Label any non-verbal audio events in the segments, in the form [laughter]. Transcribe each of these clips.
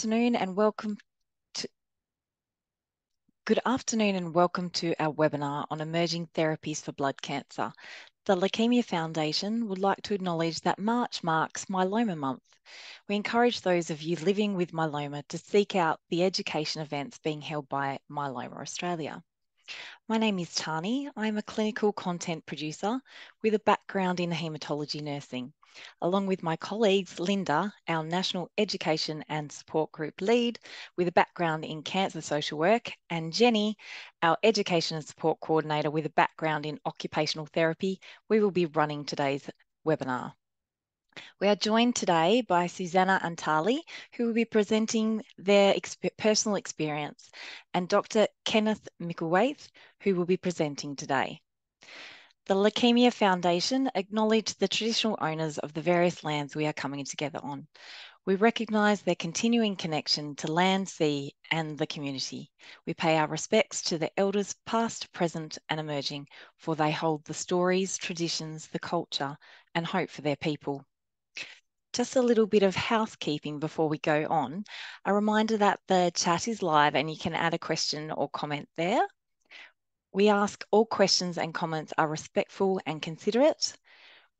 afternoon and welcome to Good afternoon and welcome to our webinar on emerging therapies for blood cancer. The Leukemia Foundation would like to acknowledge that March marks Myeloma Month. We encourage those of you living with myeloma to seek out the education events being held by Myeloma Australia. My name is Tani. I'm a clinical content producer with a background in haematology nursing. Along with my colleagues, Linda, our National Education and Support Group lead with a background in cancer social work, and Jenny, our Education and Support Coordinator with a background in occupational therapy, we will be running today's webinar. We are joined today by Susanna Antali, who will be presenting their exp personal experience, and Dr. Kenneth Micklethwaite, who will be presenting today. The Leukemia Foundation acknowledge the traditional owners of the various lands we are coming together on. We recognise their continuing connection to land, sea, and the community. We pay our respects to the elders past, present, and emerging, for they hold the stories, traditions, the culture, and hope for their people. Just a little bit of housekeeping before we go on. A reminder that the chat is live and you can add a question or comment there. We ask all questions and comments are respectful and considerate.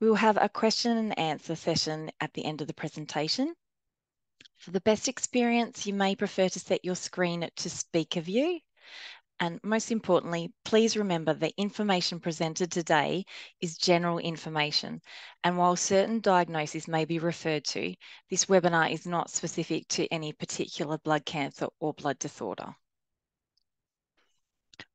We will have a question and answer session at the end of the presentation. For the best experience, you may prefer to set your screen to speaker view and most importantly, please remember the information presented today is general information. And while certain diagnoses may be referred to, this webinar is not specific to any particular blood cancer or blood disorder.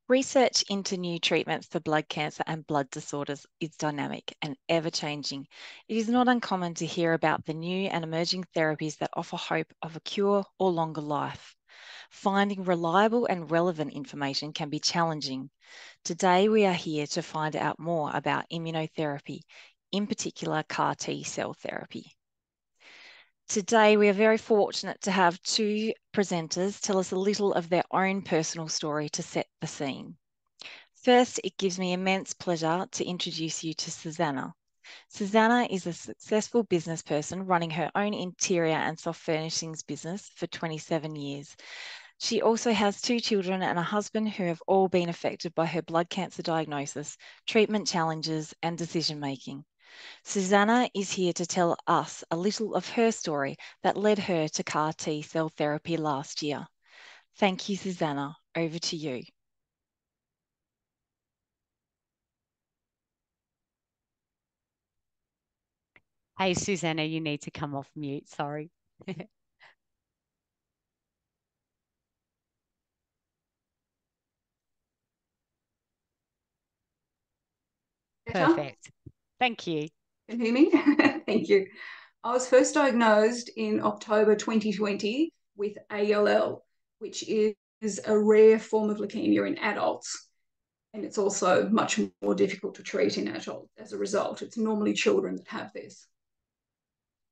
Research into new treatments for blood cancer and blood disorders is dynamic and ever changing. It is not uncommon to hear about the new and emerging therapies that offer hope of a cure or longer life finding reliable and relevant information can be challenging. Today, we are here to find out more about immunotherapy, in particular CAR T cell therapy. Today, we are very fortunate to have two presenters tell us a little of their own personal story to set the scene. First, it gives me immense pleasure to introduce you to Susanna. Susanna is a successful business person running her own interior and soft furnishings business for 27 years. She also has two children and a husband who have all been affected by her blood cancer diagnosis, treatment challenges, and decision making. Susanna is here to tell us a little of her story that led her to CAR T cell therapy last year. Thank you, Susanna. Over to you. Hey, Susanna, you need to come off mute. Sorry. [laughs] Perfect. Thank you. Can you hear me? [laughs] Thank you. I was first diagnosed in October 2020 with ALL, which is a rare form of leukemia in adults. And it's also much more difficult to treat in adults as a result. It's normally children that have this.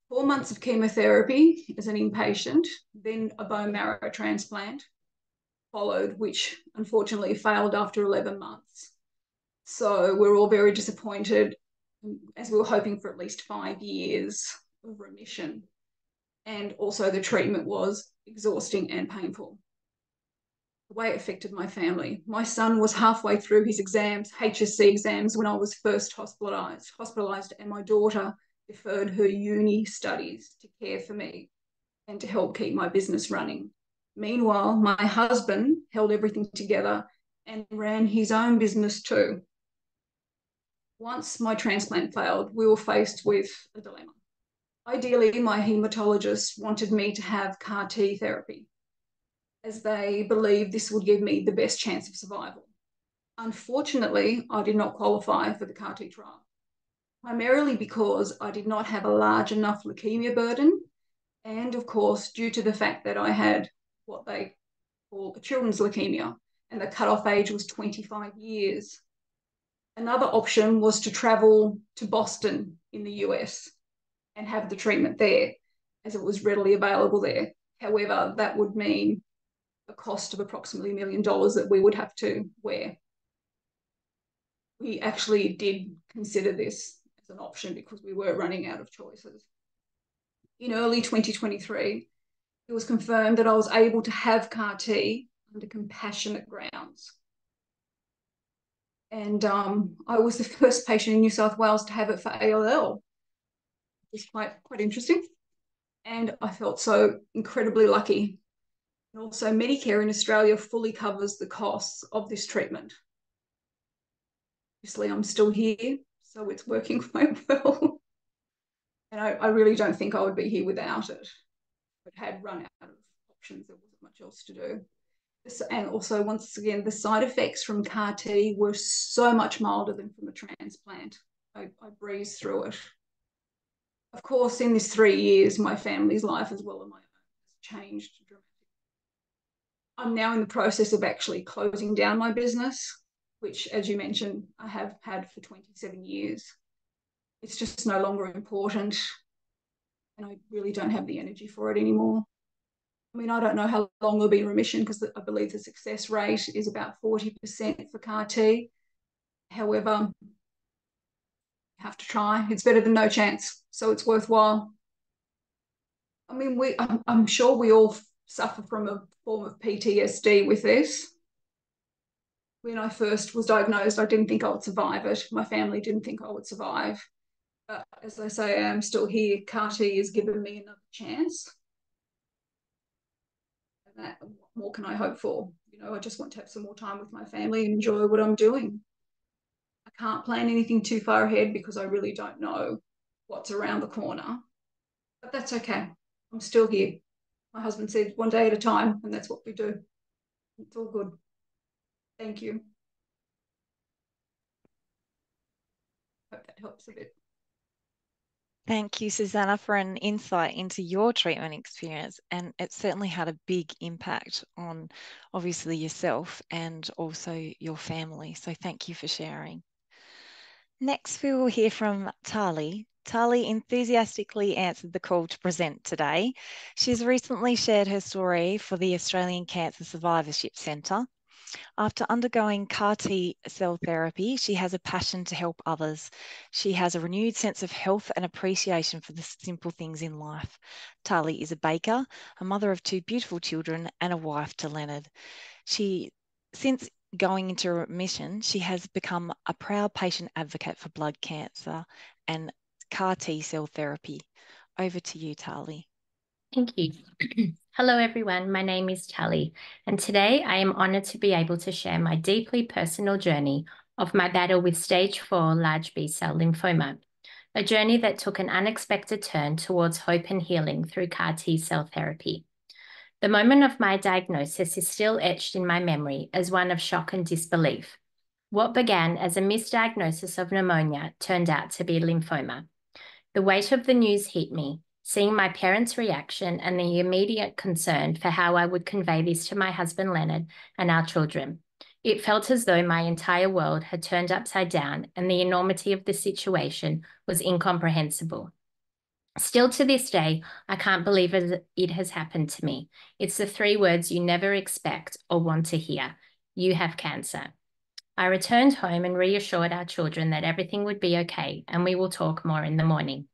Four months of chemotherapy as an inpatient, then a bone marrow transplant followed, which unfortunately failed after 11 months. So we're all very disappointed as we were hoping for at least five years of remission. And also the treatment was exhausting and painful. The way it affected my family. My son was halfway through his exams, HSC exams, when I was first hospitalized, hospitalized, and my daughter deferred her uni studies to care for me and to help keep my business running. Meanwhile, my husband held everything together and ran his own business too once my transplant failed, we were faced with a dilemma. Ideally, my hematologist wanted me to have CAR T therapy, as they believed this would give me the best chance of survival. Unfortunately, I did not qualify for the CAR T trial, primarily because I did not have a large enough leukemia burden, and of course, due to the fact that I had what they call children's leukemia, and the cutoff age was 25 years Another option was to travel to Boston in the US and have the treatment there, as it was readily available there. However, that would mean a cost of approximately a million dollars that we would have to wear. We actually did consider this an option because we were running out of choices. In early 2023, it was confirmed that I was able to have CAR T under compassionate grounds. And um, I was the first patient in New South Wales to have it for ALL. It's quite quite interesting. And I felt so incredibly lucky. And also, Medicare in Australia fully covers the costs of this treatment. Obviously, I'm still here, so it's working quite [laughs] well. and I, I really don't think I would be here without it. It had run out of options, there wasn't much else to do. And also, once again, the side effects from CAR T were so much milder than from a transplant. I, I breezed through it. Of course, in this three years, my family's life as well as my own has changed dramatically. I'm now in the process of actually closing down my business, which, as you mentioned, I have had for 27 years. It's just no longer important and I really don't have the energy for it anymore. I mean, I don't know how long they'll be in remission because I believe the success rate is about 40% for CAR T. However, have to try. It's better than no chance, so it's worthwhile. I mean, we I'm, I'm sure we all suffer from a form of PTSD with this. When I first was diagnosed, I didn't think I would survive it. My family didn't think I would survive. But as I say, I'm still here. T has given me another chance. And that, what more can I hope for? You know, I just want to have some more time with my family and enjoy what I'm doing. I can't plan anything too far ahead because I really don't know what's around the corner. But that's okay. I'm still here. My husband said one day at a time, and that's what we do. It's all good. Thank you. Hope that helps a bit. Thank you, Susanna, for an insight into your treatment experience. And it certainly had a big impact on obviously yourself and also your family. So thank you for sharing. Next, we will hear from Tali. Tali enthusiastically answered the call to present today. She's recently shared her story for the Australian Cancer Survivorship Centre after undergoing CAR T cell therapy, she has a passion to help others. She has a renewed sense of health and appreciation for the simple things in life. Tali is a baker, a mother of two beautiful children, and a wife to Leonard. She, since going into remission, she has become a proud patient advocate for blood cancer and CAR T cell therapy. Over to you, Tali. Thank you. [clears throat] Hello, everyone. My name is Tali, and today I am honored to be able to share my deeply personal journey of my battle with stage four large B cell lymphoma, a journey that took an unexpected turn towards hope and healing through CAR T cell therapy. The moment of my diagnosis is still etched in my memory as one of shock and disbelief. What began as a misdiagnosis of pneumonia turned out to be lymphoma. The weight of the news hit me, Seeing my parents' reaction and the immediate concern for how I would convey this to my husband Leonard and our children, it felt as though my entire world had turned upside down and the enormity of the situation was incomprehensible. Still to this day, I can't believe it has happened to me. It's the three words you never expect or want to hear you have cancer. I returned home and reassured our children that everything would be okay and we will talk more in the morning.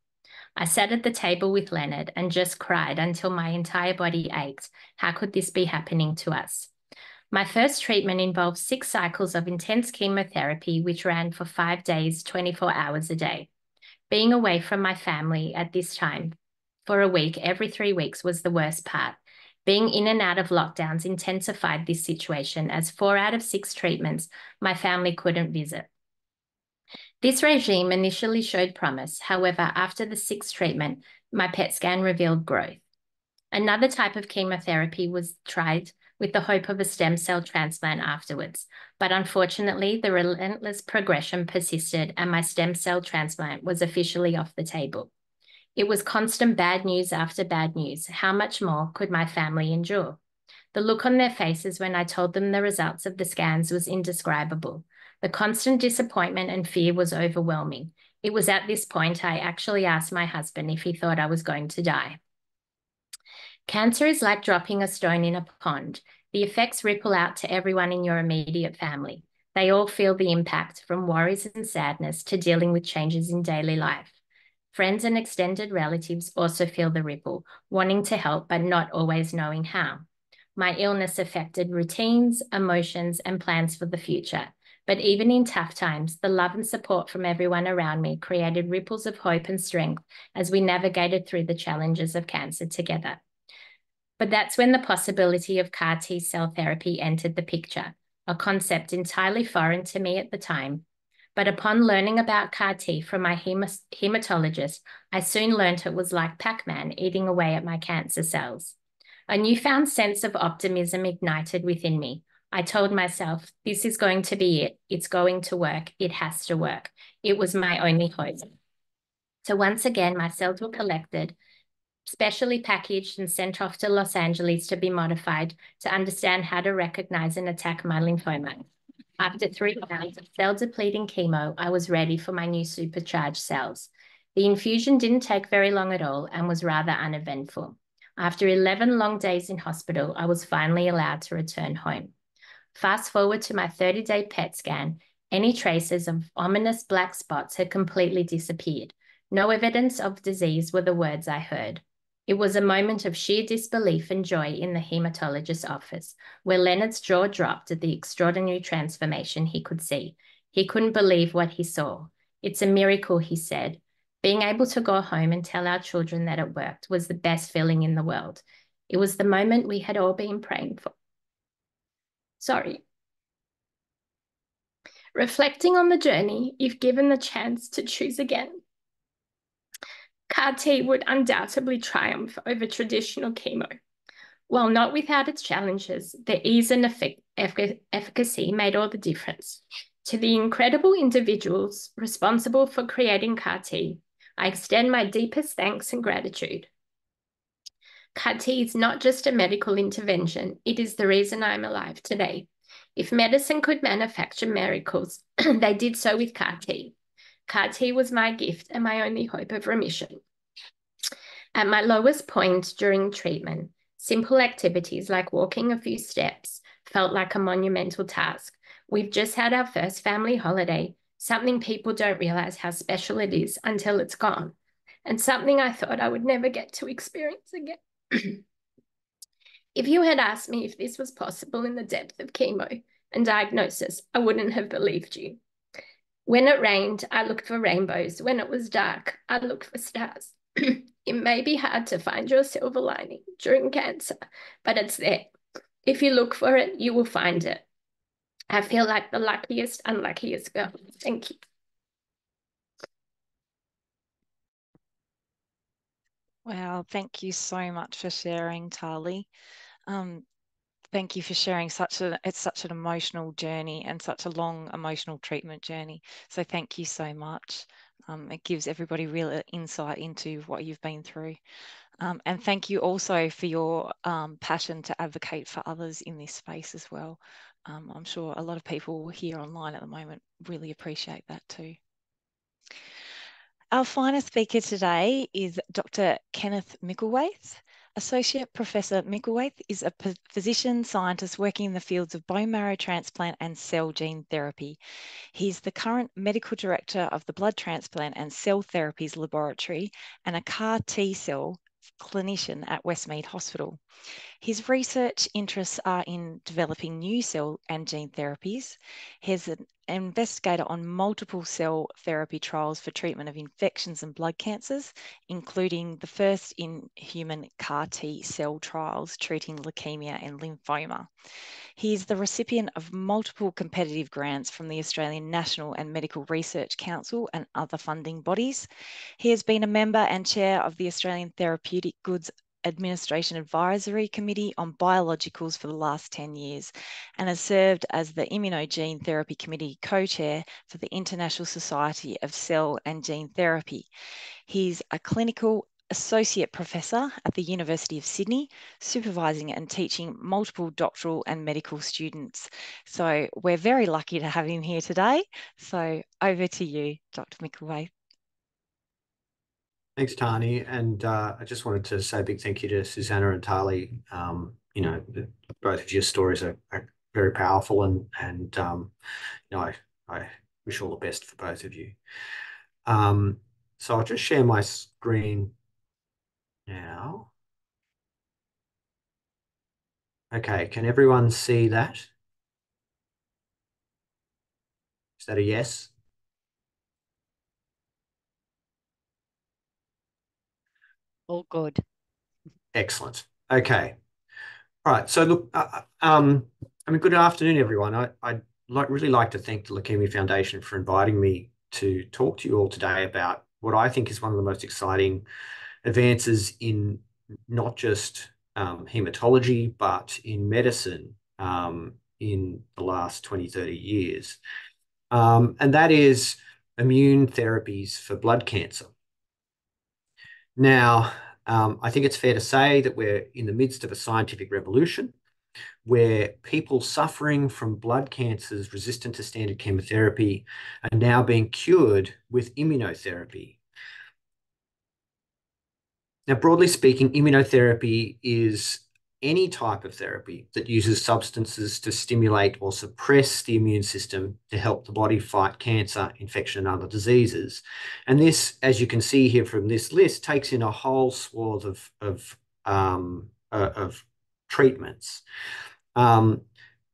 I sat at the table with Leonard and just cried until my entire body ached. How could this be happening to us? My first treatment involved six cycles of intense chemotherapy, which ran for five days, 24 hours a day. Being away from my family at this time for a week every three weeks was the worst part. Being in and out of lockdowns intensified this situation as four out of six treatments my family couldn't visit. This regime initially showed promise. However, after the sixth treatment, my PET scan revealed growth. Another type of chemotherapy was tried with the hope of a stem cell transplant afterwards. But unfortunately, the relentless progression persisted and my stem cell transplant was officially off the table. It was constant bad news after bad news. How much more could my family endure? The look on their faces when I told them the results of the scans was indescribable. The constant disappointment and fear was overwhelming. It was at this point I actually asked my husband if he thought I was going to die. Cancer is like dropping a stone in a pond. The effects ripple out to everyone in your immediate family. They all feel the impact from worries and sadness to dealing with changes in daily life. Friends and extended relatives also feel the ripple, wanting to help but not always knowing how. My illness affected routines, emotions, and plans for the future. But even in tough times, the love and support from everyone around me created ripples of hope and strength as we navigated through the challenges of cancer together. But that's when the possibility of CAR T cell therapy entered the picture, a concept entirely foreign to me at the time. But upon learning about CAR T from my hematologist, I soon learned it was like Pac Man eating away at my cancer cells. A newfound sense of optimism ignited within me. I told myself, this is going to be it. It's going to work. It has to work. It was my only hope. So once again, my cells were collected, specially packaged and sent off to Los Angeles to be modified to understand how to recognize and attack my lymphoma. After three rounds of cell depleting chemo, I was ready for my new supercharged cells. The infusion didn't take very long at all and was rather uneventful. After 11 long days in hospital, I was finally allowed to return home. Fast forward to my 30 day PET scan, any traces of ominous black spots had completely disappeared. No evidence of disease were the words I heard. It was a moment of sheer disbelief and joy in the hematologist's office, where Leonard's jaw dropped at the extraordinary transformation he could see. He couldn't believe what he saw. It's a miracle, he said. Being able to go home and tell our children that it worked was the best feeling in the world. It was the moment we had all been praying for. Sorry. Reflecting on the journey, if given the chance to choose again, CAR T would undoubtedly triumph over traditional chemo. While not without its challenges, the ease and efficacy made all the difference. To the incredible individuals responsible for creating CAR T, I extend my deepest thanks and gratitude. CAR T is not just a medical intervention, it is the reason I'm alive today. If medicine could manufacture miracles, [clears throat] they did so with CAR T. CAR T was my gift and my only hope of remission. At my lowest point during treatment, simple activities like walking a few steps felt like a monumental task. We've just had our first family holiday something people don't realize how special it is until it's gone, and something I thought I would never get to experience again. If you had asked me if this was possible in the depth of chemo and diagnosis, I wouldn't have believed you. When it rained, I looked for rainbows. When it was dark, I looked for stars. [clears throat] it may be hard to find your silver lining during cancer, but it's there. If you look for it, you will find it. I feel like the luckiest, unluckiest girl. Thank you. Wow, thank you so much for sharing, Tali. Um, thank you for sharing such a it's such an emotional journey and such a long emotional treatment journey. So thank you so much. Um, it gives everybody real insight into what you've been through. Um, and thank you also for your um, passion to advocate for others in this space as well. Um, I'm sure a lot of people here online at the moment really appreciate that too. Our final speaker today is Dr. Kenneth Micklethwaite. Associate Professor Micklethwaite is a physician scientist working in the fields of bone marrow transplant and cell gene therapy. He's the current medical director of the Blood Transplant and Cell Therapies Laboratory and a CAR T cell clinician at Westmead Hospital. His research interests are in developing new cell and gene therapies. He's an investigator on multiple cell therapy trials for treatment of infections and blood cancers, including the first in human CAR T cell trials treating leukemia and lymphoma. He is the recipient of multiple competitive grants from the Australian National and Medical Research Council and other funding bodies. He has been a member and chair of the Australian Therapeutic Goods Administration Advisory Committee on Biologicals for the last 10 years and has served as the Immunogene Therapy Committee co chair for the International Society of Cell and Gene Therapy. He's a clinical associate professor at the University of Sydney, supervising and teaching multiple doctoral and medical students. So we're very lucky to have him here today. So over to you, Dr. Micklethwaite. Thanks, Tani. And uh, I just wanted to say a big thank you to Susanna and Tali. Um, you know, both of your stories are, are very powerful and, and um, you know, I, I wish all the best for both of you. Um, so I'll just share my screen now. Okay, can everyone see that? Is that a yes? All good. Excellent. Okay. All right. So look, uh, uh, um, I mean, good afternoon, everyone. I, I'd like, really like to thank the Leukemia Foundation for inviting me to talk to you all today about what I think is one of the most exciting advances in not just um, hematology, but in medicine um, in the last 20, 30 years. Um, and that is immune therapies for blood cancer. Now, um, I think it's fair to say that we're in the midst of a scientific revolution where people suffering from blood cancers resistant to standard chemotherapy are now being cured with immunotherapy. Now, broadly speaking, immunotherapy is any type of therapy that uses substances to stimulate or suppress the immune system to help the body fight cancer, infection, and other diseases. And this, as you can see here from this list, takes in a whole swath of, of, um, uh, of treatments. Um,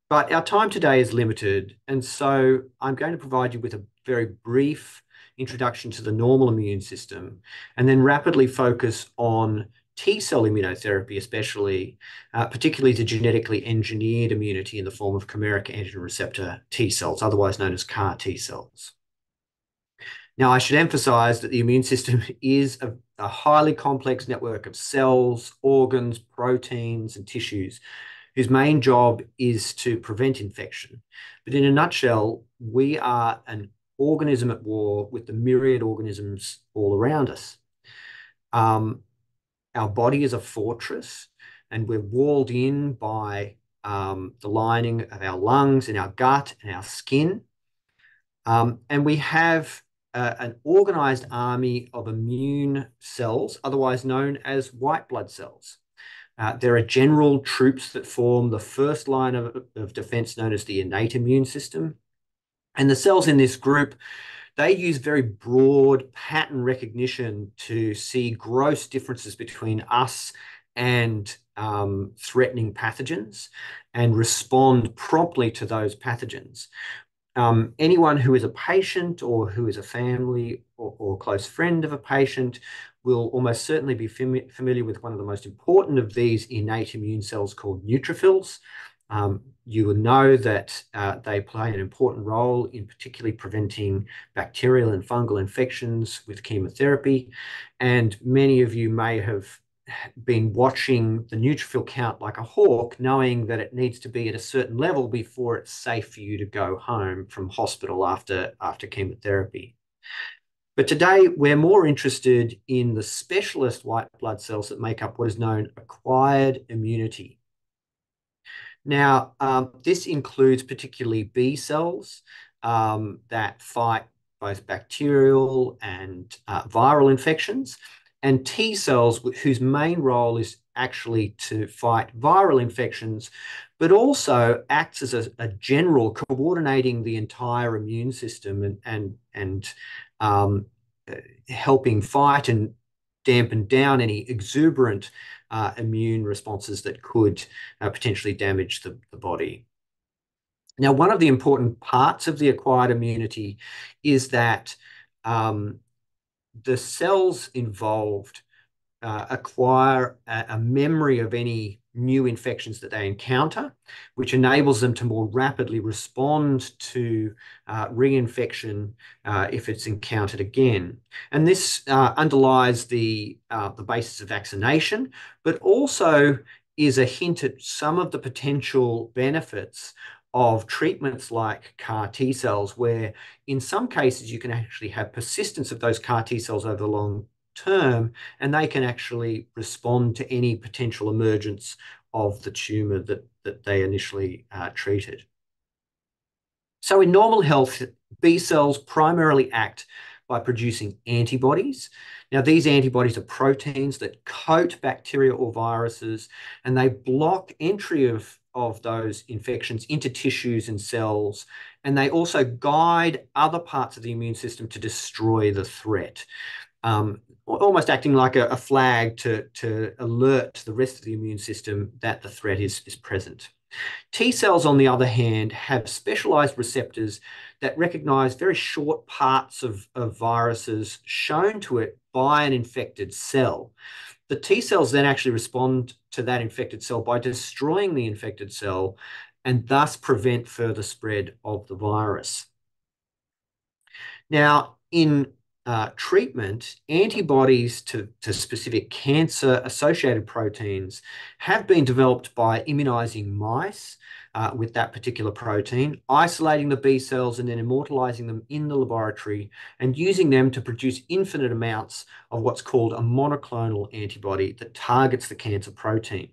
but our time today is limited, and so I'm going to provide you with a very brief introduction to the normal immune system, and then rapidly focus on T cell immunotherapy, especially, uh, particularly to genetically engineered immunity in the form of chimeric antigen receptor T cells, otherwise known as CAR T cells. Now, I should emphasize that the immune system [laughs] is a, a highly complex network of cells, organs, proteins, and tissues whose main job is to prevent infection. But in a nutshell, we are an organism at war with the myriad organisms all around us. Um, our body is a fortress and we're walled in by um, the lining of our lungs and our gut and our skin. Um, and we have uh, an organized army of immune cells, otherwise known as white blood cells. Uh, there are general troops that form the first line of, of defense known as the innate immune system. And the cells in this group they use very broad pattern recognition to see gross differences between us and um, threatening pathogens and respond promptly to those pathogens. Um, anyone who is a patient or who is a family or, or close friend of a patient will almost certainly be fami familiar with one of the most important of these innate immune cells called neutrophils. Um, you will know that uh, they play an important role in particularly preventing bacterial and fungal infections with chemotherapy. And many of you may have been watching the neutrophil count like a hawk, knowing that it needs to be at a certain level before it's safe for you to go home from hospital after, after chemotherapy. But today we're more interested in the specialist white blood cells that make up what is known acquired immunity. Now, um, this includes particularly B cells um, that fight both bacterial and uh, viral infections, and T cells whose main role is actually to fight viral infections, but also acts as a, a general coordinating the entire immune system and and and um, uh, helping fight and dampen down any exuberant uh, immune responses that could uh, potentially damage the, the body. Now, one of the important parts of the acquired immunity is that um, the cells involved uh, acquire a, a, memory of any new infections that they encounter, which enables them to more rapidly respond to uh, reinfection uh, if it's encountered again. And this uh, underlies the, uh, the basis of vaccination, but also is a hint at some of the potential benefits of treatments like CAR T cells, where in some cases you can actually have persistence of those CAR T cells over the long term, and they can actually respond to any potential emergence of the tumor that, that they initially uh, treated. So in normal health, B cells primarily act by producing antibodies. Now, these antibodies are proteins that coat bacteria or viruses, and they block entry of, of those infections into tissues and cells. And they also guide other parts of the immune system to destroy the threat. um, almost acting like a, a, flag to, to alert the rest of the immune system that the threat is, is present. T cells, on the other hand, have specialized receptors that recognize very short parts of, of viruses shown to it by an infected cell. The T cells then actually respond to that infected cell by destroying the infected cell and thus prevent further spread of the virus. Now, in uh, treatment, antibodies to, to specific cancer associated proteins have been developed by immunizing mice uh, with that particular protein, isolating the B cells and then immortalizing them in the laboratory and using them to produce infinite amounts of what's called a monoclonal antibody that targets the cancer protein.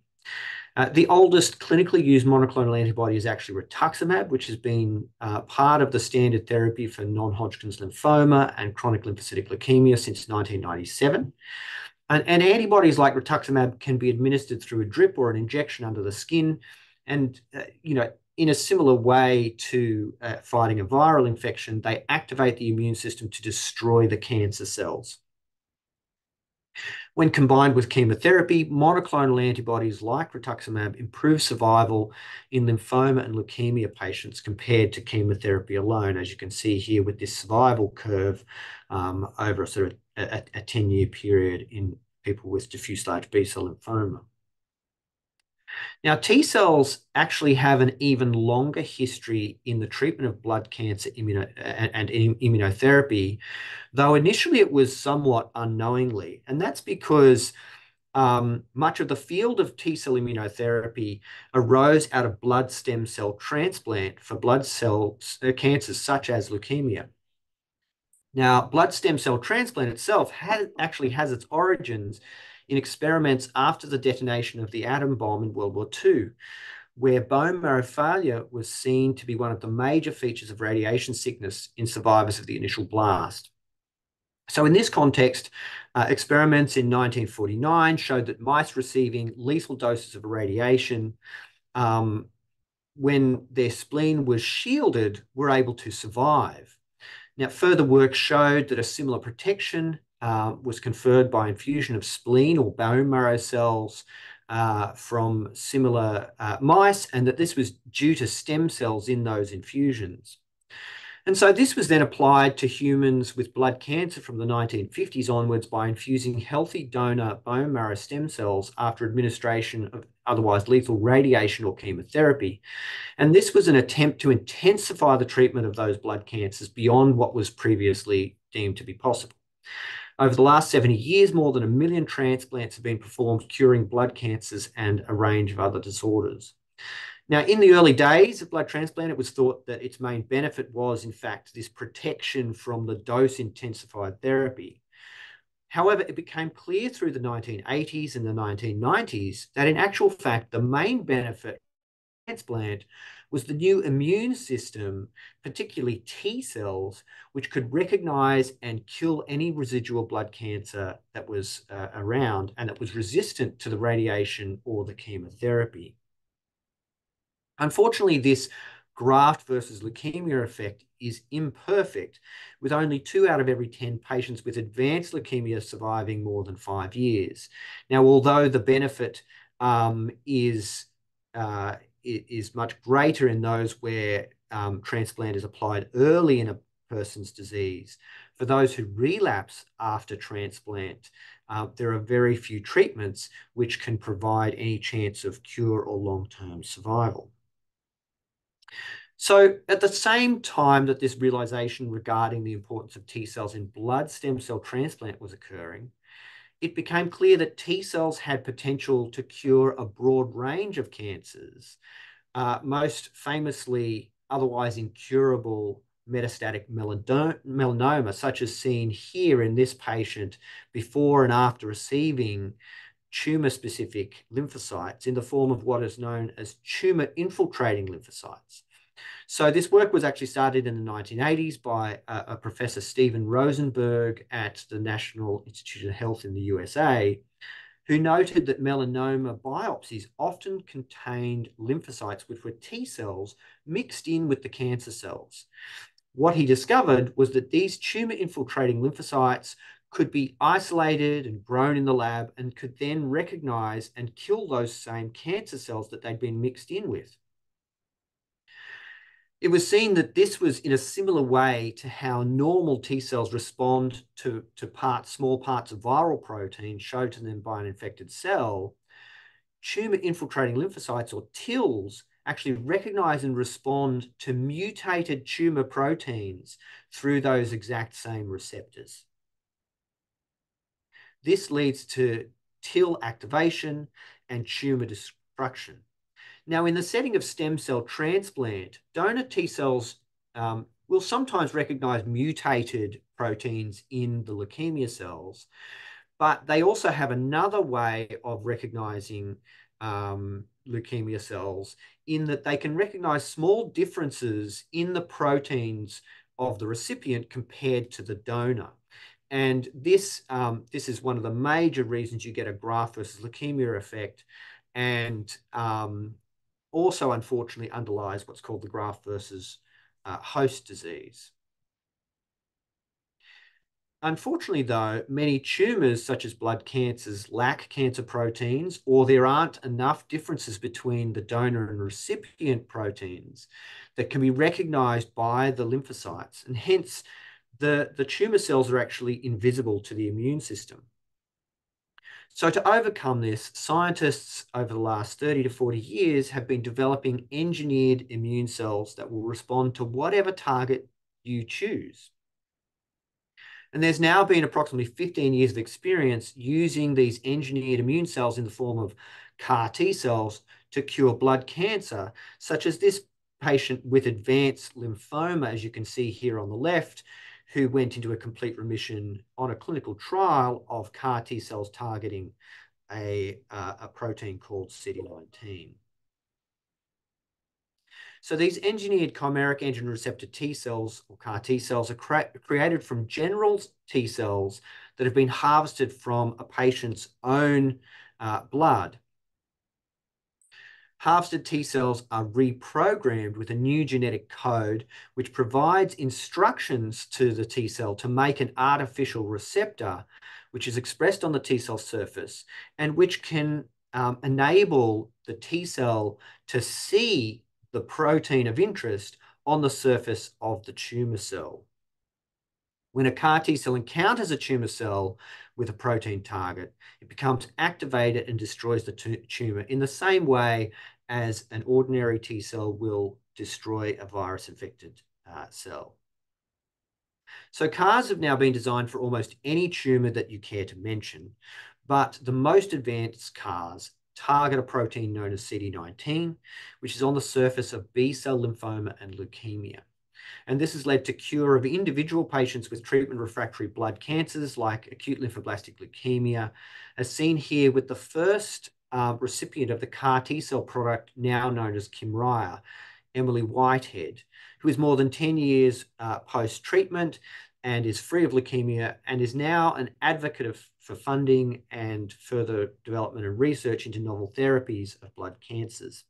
Uh, the oldest clinically used monoclonal antibody is actually rituximab, which has been uh, part of the standard therapy for non-Hodgkin's lymphoma and chronic lymphocytic leukemia since 1997. And, and, antibodies like rituximab can be administered through a drip or an injection under the skin. And, uh, you know, in a similar way to uh, fighting a viral infection, they activate the immune system to destroy the cancer cells. When combined with chemotherapy, monoclonal antibodies like rituximab improve survival in lymphoma and leukemia patients compared to chemotherapy alone, as you can see here with this survival curve um, over a sort of a, a 10-year period in people with diffuse large B-cell lymphoma. Now, T cells actually have an even longer history in the treatment of blood cancer immuno and, and, immunotherapy, though initially it was somewhat unknowingly. And that's because um, much of the field of T cell immunotherapy arose out of blood stem cell transplant for blood cell uh, cancers such as leukemia. Now, blood stem cell transplant itself has, actually has its origins in experiments after the detonation of the atom bomb in World War II, where bone marrow failure was seen to be one of the major features of radiation sickness in survivors of the initial blast. So in this context, uh, experiments in 1949 showed that mice receiving lethal doses of radiation um, when their spleen was shielded were able to survive. Now, further work showed that a similar protection uh, was conferred by infusion of spleen or bone marrow cells uh, from similar uh, mice, and that this was due to stem cells in those infusions. And so this was then applied to humans with blood cancer from the 1950s onwards by infusing healthy donor bone marrow stem cells after administration of otherwise lethal radiation or chemotherapy. And this was an attempt to intensify the treatment of those blood cancers beyond what was previously deemed to be possible. Over the last 70 years, more than a million transplants have been performed curing blood cancers and a range of other disorders. Now, in the early days of blood transplant, it was thought that its main benefit was, in fact, this protection from the dose intensified therapy. However, it became clear through the 1980s and the 1990s that, in actual fact, the main benefit transplant was the new immune system, particularly T cells, which could recognize and kill any residual blood cancer that was uh, around and that was resistant to the radiation or the chemotherapy. Unfortunately, this graft versus leukemia effect is imperfect, with only two out of every 10 patients with advanced leukemia surviving more than five years. Now, although the benefit um, is uh, is much greater in those where um, transplant is applied early in a person's disease. For those who relapse after transplant, uh, there are very few treatments which can provide any chance of cure or long-term survival. So at the same time that this realization regarding the importance of T cells in blood stem cell transplant was occurring, it became clear that T cells had potential to cure a broad range of cancers, uh, most famously otherwise incurable metastatic melanoma, such as seen here in this patient before and after receiving tumor-specific lymphocytes in the form of what is known as tumor-infiltrating lymphocytes. So this work was actually started in the 1980s by a, a Professor Steven Rosenberg at the National Institute of Health in the USA, who noted that melanoma biopsies often contained lymphocytes, which were T cells mixed in with the cancer cells. What he discovered was that these tumor infiltrating lymphocytes could be isolated and grown in the lab and could then recognize and kill those same cancer cells that they'd been mixed in with. It was seen that this was in a similar way to how normal T cells respond to, to parts, small parts of viral protein showed to them by an infected cell. Tumor infiltrating lymphocytes or TILs actually recognize and respond to mutated tumor proteins through those exact same receptors. This leads to TIL activation and tumor destruction. Now, in the setting of stem cell transplant, donor T cells um, will sometimes recognize mutated proteins in the leukemia cells, but they also have another way of recognizing um, leukemia cells in that they can recognize small differences in the proteins of the recipient compared to the donor. And this, um, this is one of the major reasons you get a graft versus leukemia effect. And um, also, unfortunately, underlies what's called the graft versus uh, host disease. Unfortunately, though, many tumours, such as blood cancers, lack cancer proteins, or there aren't enough differences between the donor and recipient proteins that can be recognised by the lymphocytes. And hence, the, the tumour cells are actually invisible to the immune system. So to overcome this, scientists over the last 30 to 40 years have been developing engineered immune cells that will respond to whatever target you choose. And there's now been approximately 15 years of experience using these engineered immune cells in the form of CAR T cells to cure blood cancer, such as this patient with advanced lymphoma, as you can see here on the left, who went into a complete remission on a clinical trial of CAR T cells targeting a, uh, a protein called CD19. So these engineered chimeric antigen receptor T cells or CAR T cells are cre created from general T cells that have been harvested from a patient's own uh, blood. Harvested T cells are reprogrammed with a new genetic code which provides instructions to the T cell to make an artificial receptor which is expressed on the T cell surface and which can um, enable the T cell to see the protein of interest on the surface of the tumor cell. When a CAR T cell encounters a tumor cell with a protein target, it becomes activated and destroys the tumor in the same way as an ordinary T cell will destroy a virus infected uh, cell. So CARs have now been designed for almost any tumor that you care to mention, but the most advanced CARs target a protein known as CD19, which is on the surface of B-cell lymphoma and leukemia. And this has led to cure of individual patients with treatment refractory blood cancers like acute lymphoblastic leukemia, as seen here with the first uh, recipient of the CAR T cell product now known as Kymriah, Emily Whitehead, who is more than 10 years uh, post-treatment and is free of leukemia and is now an advocate of, for funding and further development and research into novel therapies of blood cancers.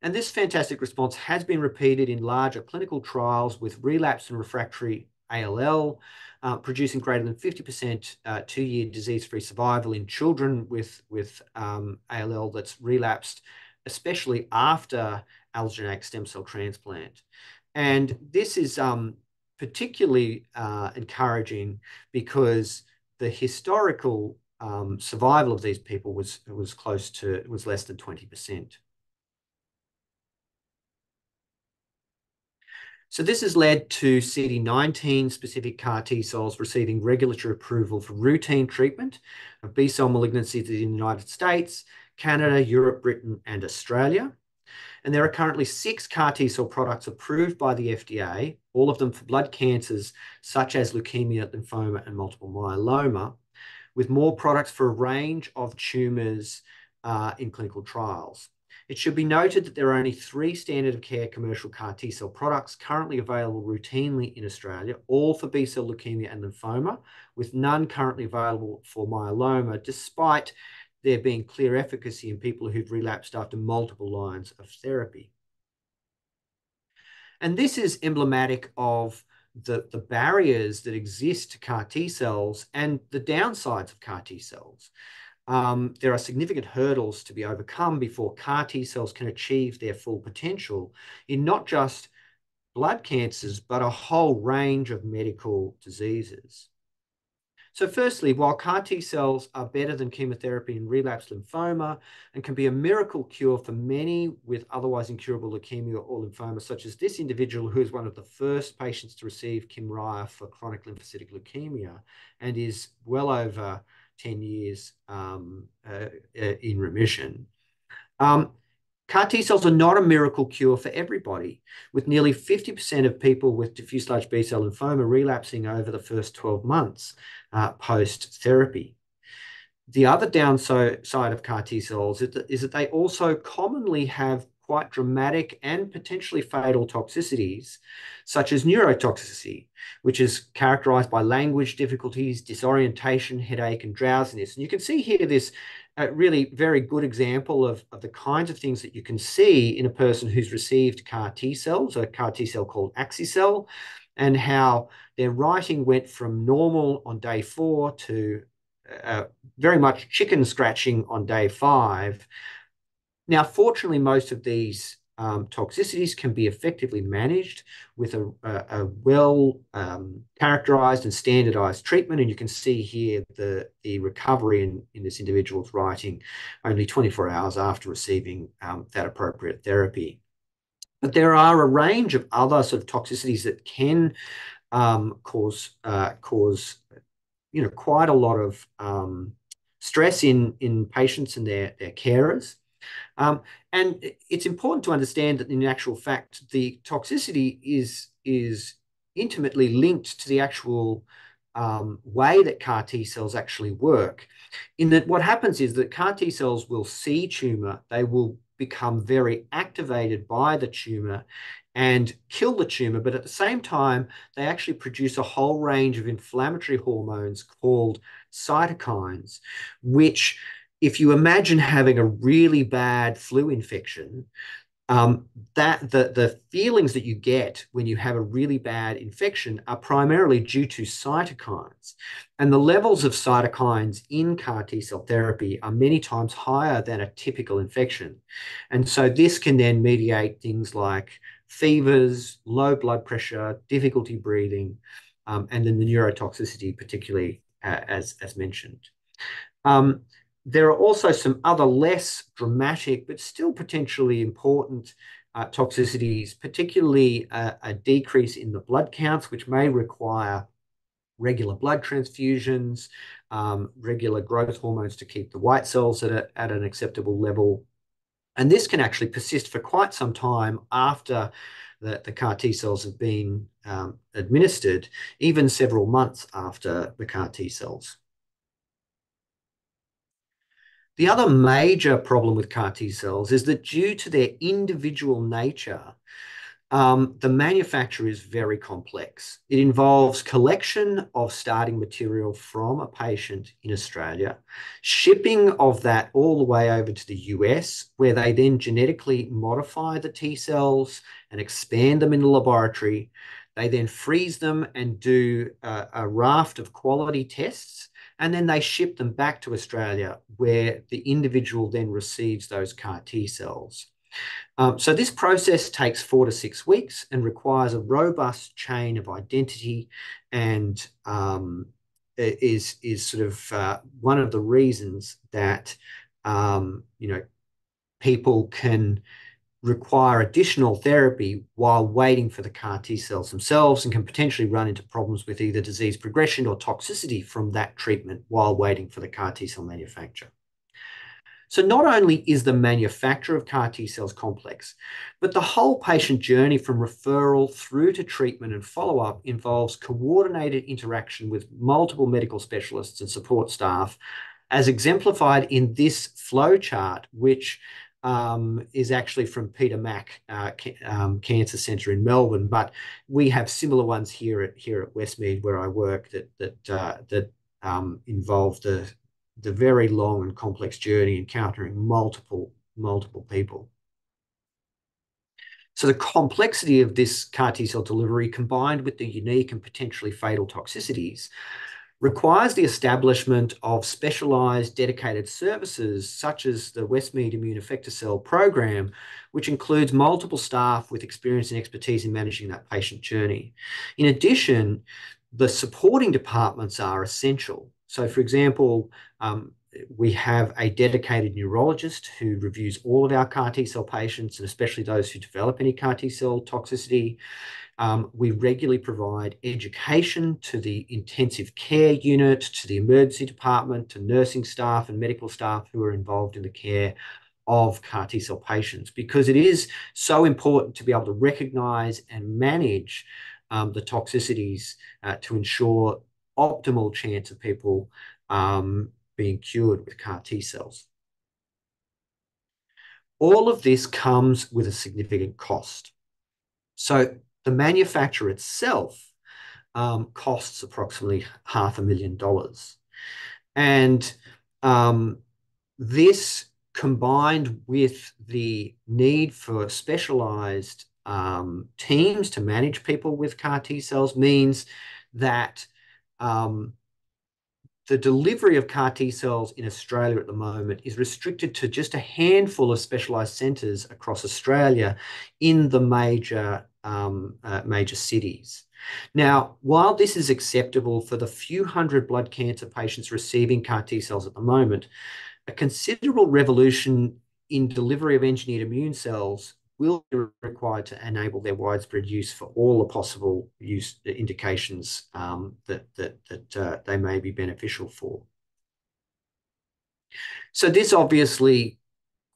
And this fantastic response has been repeated in larger clinical trials with relapsed and refractory ALL, uh, producing greater than 50% uh, two-year disease-free survival in children with, with um, ALL that's relapsed, especially after allogeneic stem cell transplant. And this is um, particularly uh, encouraging because the historical um, survival of these people was was close to was less than 20%. So this has led to CD19 specific CAR T cells receiving regulatory approval for routine treatment of B cell malignancies in the United States, Canada, Europe, Britain, and Australia. And there are currently six CAR T cell products approved by the FDA, all of them for blood cancers such as leukemia, lymphoma, and multiple myeloma, with more products for a range of tumours uh, in clinical trials. It should be noted that there are only three standard of care commercial CAR T cell products currently available routinely in Australia, all for B cell leukemia and lymphoma, with none currently available for myeloma, despite there being clear efficacy in people who've relapsed after multiple lines of therapy. And this is emblematic of the, the barriers that exist to CAR T cells and the downsides of CAR T cells. Um, there are significant hurdles to be overcome before CAR T cells can achieve their full potential in not just blood cancers, but a whole range of medical diseases. So firstly, while CAR T cells are better than chemotherapy in relapsed lymphoma and can be a miracle cure for many with otherwise incurable leukemia or lymphoma, such as this individual who is one of the first patients to receive Kymriah for chronic lymphocytic leukemia and is well over 10 years um, uh, uh in remission. Um, CAR T cells are not a miracle cure for everybody, with nearly 50% of people with diffuse large B cell lymphoma relapsing over the first 12 months uh, post therapy. The other downside of CAR T cells is that they also commonly have quite dramatic and potentially fatal toxicities, such as neurotoxicity, which is characterized by language difficulties, disorientation, headache, and drowsiness. And you can see here this a really very good example of, of the kinds of things that you can see in a person who's received CAR T cells, a CAR T cell called Axi-cel, and how their writing went from normal on day four to uh, very much chicken scratching on day five. Now, fortunately, most of these um, toxicities can be effectively managed with a, a, a well um, characterized and standardized treatment. And you can see here the, the recovery in, in this individual's writing only 24 hours after receiving um, that appropriate therapy. But there are a range of other sort of toxicities that can um, cause uh, cause you know quite a lot of um, stress in in patients and their their carers. Um, and it's important to understand that in actual fact, the toxicity is, is intimately linked to the actual um, way that CAR T cells actually work. In that, what happens is that CAR T cells will see tumor, they will become very activated by the tumor and kill the tumor, but at the same time, they actually produce a whole range of inflammatory hormones called cytokines, which if you imagine having a really bad flu infection, um, that the, the feelings that you get when you have a really bad infection are primarily due to cytokines. And the levels of cytokines in CAR T cell therapy are many times higher than a typical infection. And so this can then mediate things like fevers, low blood pressure, difficulty breathing, um, and then the neurotoxicity, particularly uh, as, as mentioned. Um, there are also some other less dramatic, but still potentially important uh, toxicities, particularly a, a, decrease in the blood counts, which may require regular blood transfusions, um, regular growth hormones to keep the white cells at, at an acceptable level. And this can actually persist for quite some time after the, the CAR T cells have been um, administered, even several months after the CAR T cells. The other major problem with CAR T cells is that due to their individual nature, um, the manufacture is very complex. It involves collection of starting material from a patient in Australia, shipping of that all the way over to the US, where they then genetically modify the T cells and expand them in the laboratory. They then freeze them and do a, a raft of quality tests and then they ship them back to Australia where the individual then receives those CAR T cells. Um, so this process takes four to six weeks and requires a robust chain of identity and um, is, is sort of uh, one of the reasons that, um, you know, people can require additional therapy while waiting for the CAR T cells themselves and can potentially run into problems with either disease progression or toxicity from that treatment while waiting for the CAR T cell manufacture. So not only is the manufacture of CAR T cells complex, but the whole patient journey from referral through to treatment and follow-up involves coordinated interaction with multiple medical specialists and support staff, as exemplified in this flow chart, which um, is actually from Peter Mac uh, um, Cancer Centre in Melbourne, but we have similar ones here at here at Westmead where I work that that uh, that um, involve the the very long and complex journey encountering multiple multiple people. So the complexity of this CAR T-cell delivery, combined with the unique and potentially fatal toxicities, requires the establishment of specialized dedicated services such as the Westmead Immune Effector Cell program, which includes multiple staff with experience and expertise in managing that patient journey. In addition, the supporting departments are essential. So, for example, um, we have a dedicated neurologist who reviews all of our CAR T cell patients, and especially those who develop any CAR T cell toxicity. Um, we regularly provide education to the intensive care unit, to the emergency department, to nursing staff and medical staff who are involved in the care of CAR T cell patients because it is so important to be able to recognize and manage um, the toxicities uh, to ensure optimal chance of people um, being cured with CAR T cells. All of this comes with a significant cost. So the manufacture itself um, costs approximately half a million dollars. And um, this combined with the need for specialized um, teams to manage people with CAR T cells means that um, the delivery of CAR T cells in Australia at the moment is restricted to just a handful of specialised centres across Australia in the major um, uh, major cities. Now, while this is acceptable for the few hundred blood cancer patients receiving CAR T cells at the moment, a considerable revolution in delivery of engineered immune cells will be required to enable their widespread use for all the possible use indications um, that, that, that uh, they may be beneficial for. So this obviously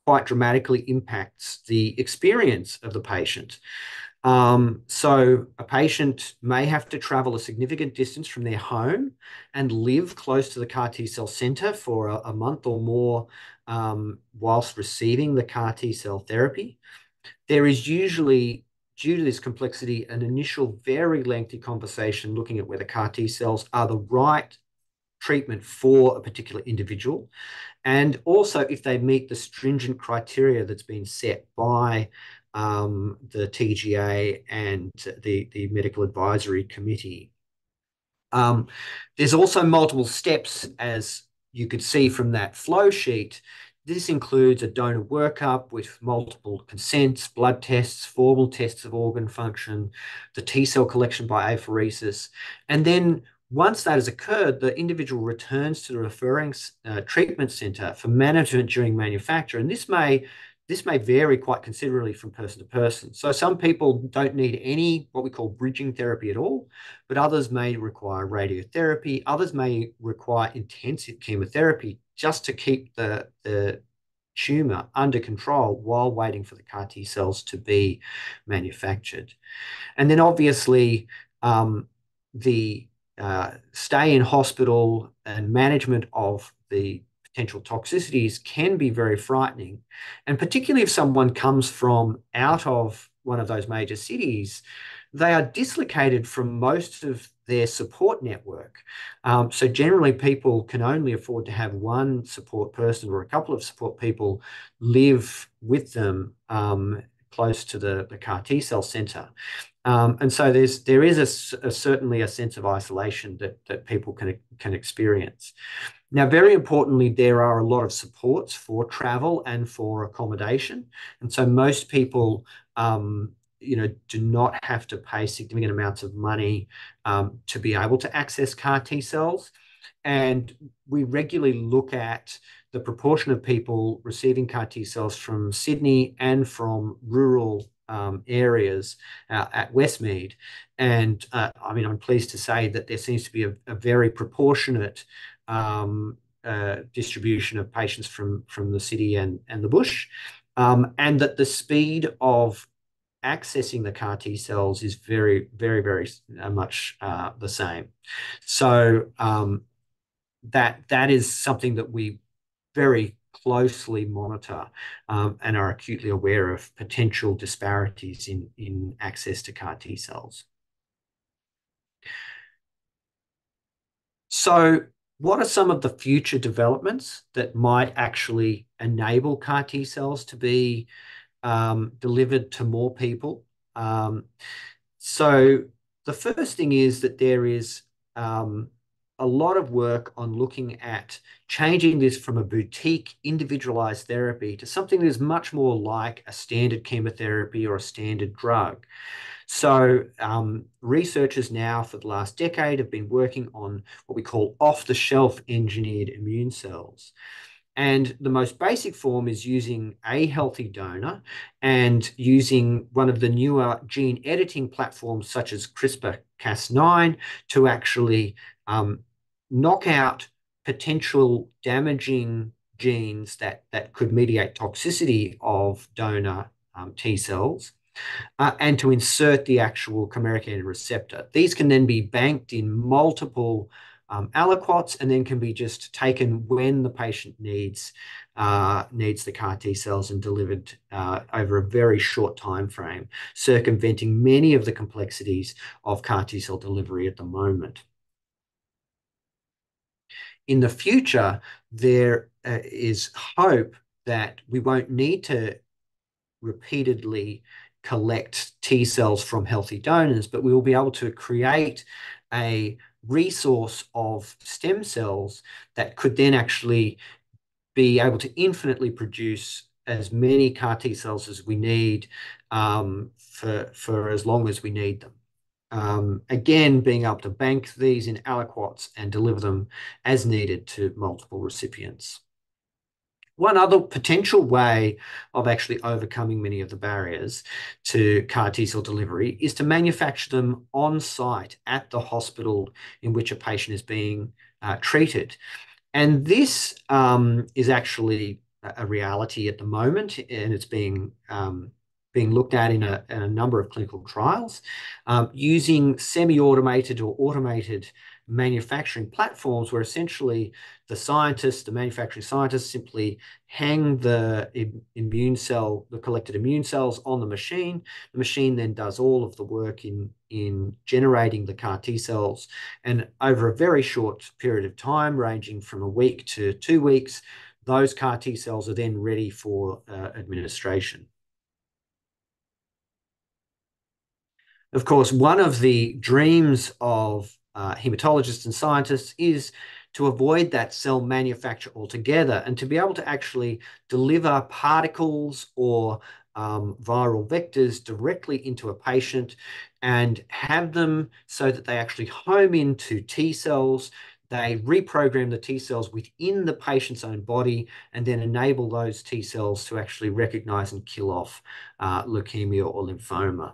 quite dramatically impacts the experience of the patient. Um, so a patient may have to travel a significant distance from their home and live close to the CAR T cell center for a, month or more um, whilst receiving the CAR T cell therapy. There is usually, due to this complexity, an initial very lengthy conversation looking at whether CAR T cells are the right treatment for a particular individual, and also if they meet the stringent criteria that's been set by um, the TGA and the, the Medical Advisory Committee. Um, there's also multiple steps, as you could see from that flow sheet, this includes a donor workup with multiple consents, blood tests, formal tests of organ function, the T cell collection by apheresis. And then once that has occurred, the individual returns to the referring uh, treatment center for management during manufacture. And this may this may vary quite considerably from person to person. So some people don't need any what we call bridging therapy at all, but others may require radiotherapy. Others may require intensive chemotherapy just to keep the, the tumor under control while waiting for the CAR T cells to be manufactured. And then obviously, um, the uh, stay in hospital and management of the potential toxicities can be very frightening. And particularly if someone comes from out of one of those major cities, they are dislocated from most of their support network. Um, so generally, people can only afford to have one support person or a couple of support people live with them um, close to the, the CAR T cell center. Um, and so there's there is a, a, certainly a sense of isolation that that people can can experience. Now, very importantly, there are a lot of supports for travel and for accommodation, and so most people um, you know, do not have to pay significant amounts of money um, to be able to access CAR T cells. And we regularly look at the proportion of people receiving CAR T cells from Sydney and from rural um, areas uh, at Westmead. And uh, I mean, I'm pleased to say that there seems to be a, a very proportionate um, uh, distribution of patients from, from the city and, and the bush. Um, and that the speed of accessing the CAR T cells is very, very, very uh, much uh, the same. So um, that that is something that we very closely monitor um, and are acutely aware of potential disparities in, in access to CAR T cells. So what are some of the future developments that might actually enable CAR T cells to be um, delivered to more people. Um, so the first thing is that there is um, a lot of work on looking at changing this from a boutique individualized therapy to something that is much more like a standard chemotherapy or a standard drug. So um, researchers now for the last decade have been working on what we call off-the-shelf engineered immune cells. And the most basic form is using a healthy donor and using one of the newer gene editing platforms such as CRISPR Cas9 to actually um, knock out potential damaging genes that, that could mediate toxicity of donor um, T cells. Uh, and to insert the actual chimeric receptor. These can then be banked in multiple um, aliquots and then can be just taken when the patient needs uh, needs the CAR T cells and delivered uh, over a very short time frame, circumventing many of the complexities of CAR T cell delivery at the moment. In the future, there uh, is hope that we won't need to repeatedly collect T cells from healthy donors, but we will be able to create a resource of stem cells that could then actually be able to infinitely produce as many CAR T cells as we need um, for, for as long as we need them. Um, again, being able to bank these in aliquots and deliver them as needed to multiple recipients. One other potential way of actually overcoming many of the barriers to CAR T cell delivery is to manufacture them on site at the hospital in which a patient is being uh, treated. And this um, is actually a reality at the moment, and it's being um, being looked at in a, in a number of clinical trials um, using semi-automated or automated manufacturing platforms where essentially the scientists, the manufacturing scientists simply hang the immune cell, the collected immune cells on the machine. The machine then does all of the work in, in generating the CAR T cells. And over a very short period of time, ranging from a week to two weeks, those CAR T cells are then ready for uh, administration. Of course, one of the dreams of uh, hematologists and scientists is to avoid that cell manufacture altogether and to be able to actually deliver particles or um, viral vectors directly into a patient and have them so that they actually home into T cells. They reprogram the T cells within the patient's own body and then enable those T cells to actually recognize and kill off uh, leukemia or lymphoma.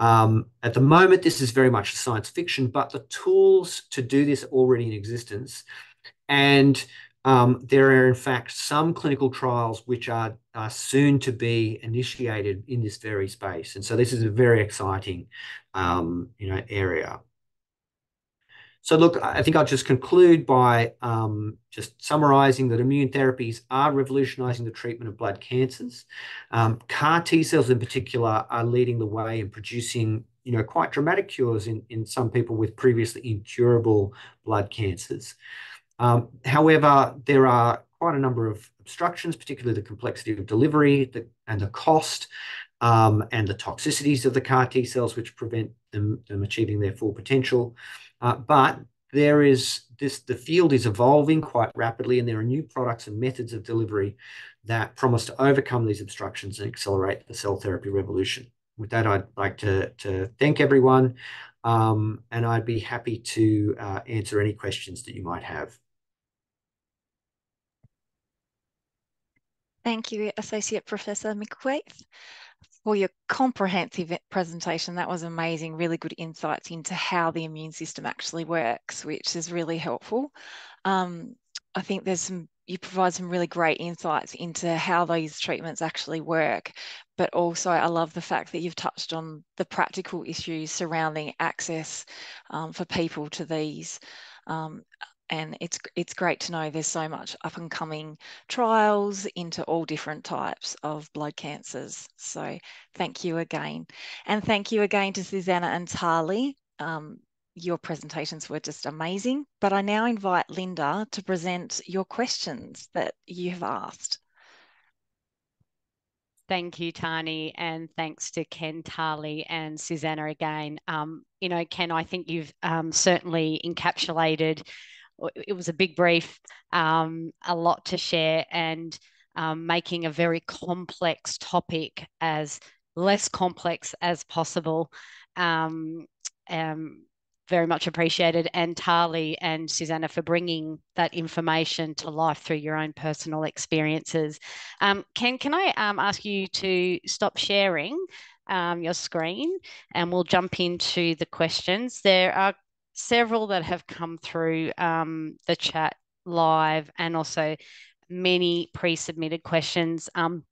Um, at the moment, this is very much science fiction, but the tools to do this are already in existence. And um, there are, in fact, some clinical trials which are, are, soon to be initiated in this very space. And so this is a very exciting um, you know, area. So look, I think I'll just conclude by um, just summarizing that immune therapies are revolutionizing the treatment of blood cancers. Um, CAR T cells in particular are leading the way in producing you know, quite dramatic cures in, in some people with previously incurable blood cancers. Um, however, there are quite a number of obstructions, particularly the complexity of delivery the, and the cost um, and the toxicities of the CAR T cells, which prevent them, them achieving their full potential. Uh, but there is this, the field is evolving quite rapidly, and there are new products and methods of delivery that promise to overcome these obstructions and accelerate the cell therapy revolution. With that, I'd like to, to thank everyone, um, and I'd be happy to uh, answer any questions that you might have. Thank you, Associate Professor Micklethwaite for your comprehensive presentation. That was amazing, really good insights into how the immune system actually works, which is really helpful. Um, I think there's some, you provide some really great insights into how these treatments actually work. But also, I love the fact that you've touched on the practical issues surrounding access um, for people to these. Um, and it's it's great to know there's so much up and coming trials into all different types of blood cancers. So thank you again, and thank you again to Susanna and Tali. Um, your presentations were just amazing. But I now invite Linda to present your questions that you have asked. Thank you, Tani, and thanks to Ken Tali and Susanna again. Um, you know, Ken, I think you've um, certainly encapsulated. It was a big brief, um, a lot to share, and um, making a very complex topic as less complex as possible. Um, um, very much appreciated, and Tali and Susanna for bringing that information to life through your own personal experiences. Um, Ken, can I um, ask you to stop sharing um, your screen and we'll jump into the questions. There are several that have come through um, the chat live and also many pre-submitted questions. Um,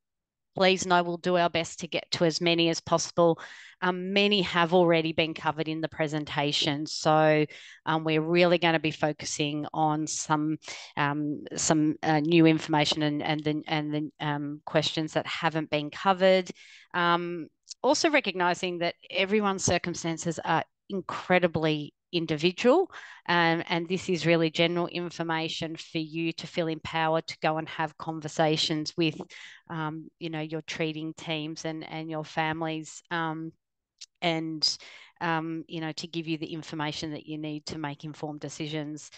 please know we'll do our best to get to as many as possible. Um, many have already been covered in the presentation, so um, we're really going to be focusing on some um, some uh, new information and and the and the um, questions that haven't been covered. Um, also recognizing that everyone's circumstances are incredibly individual. Um, and this is really general information for you to feel empowered to go and have conversations with, um, you know, your treating teams and, and your families. Um, and um, you know, to give you the information that you need to make informed decisions.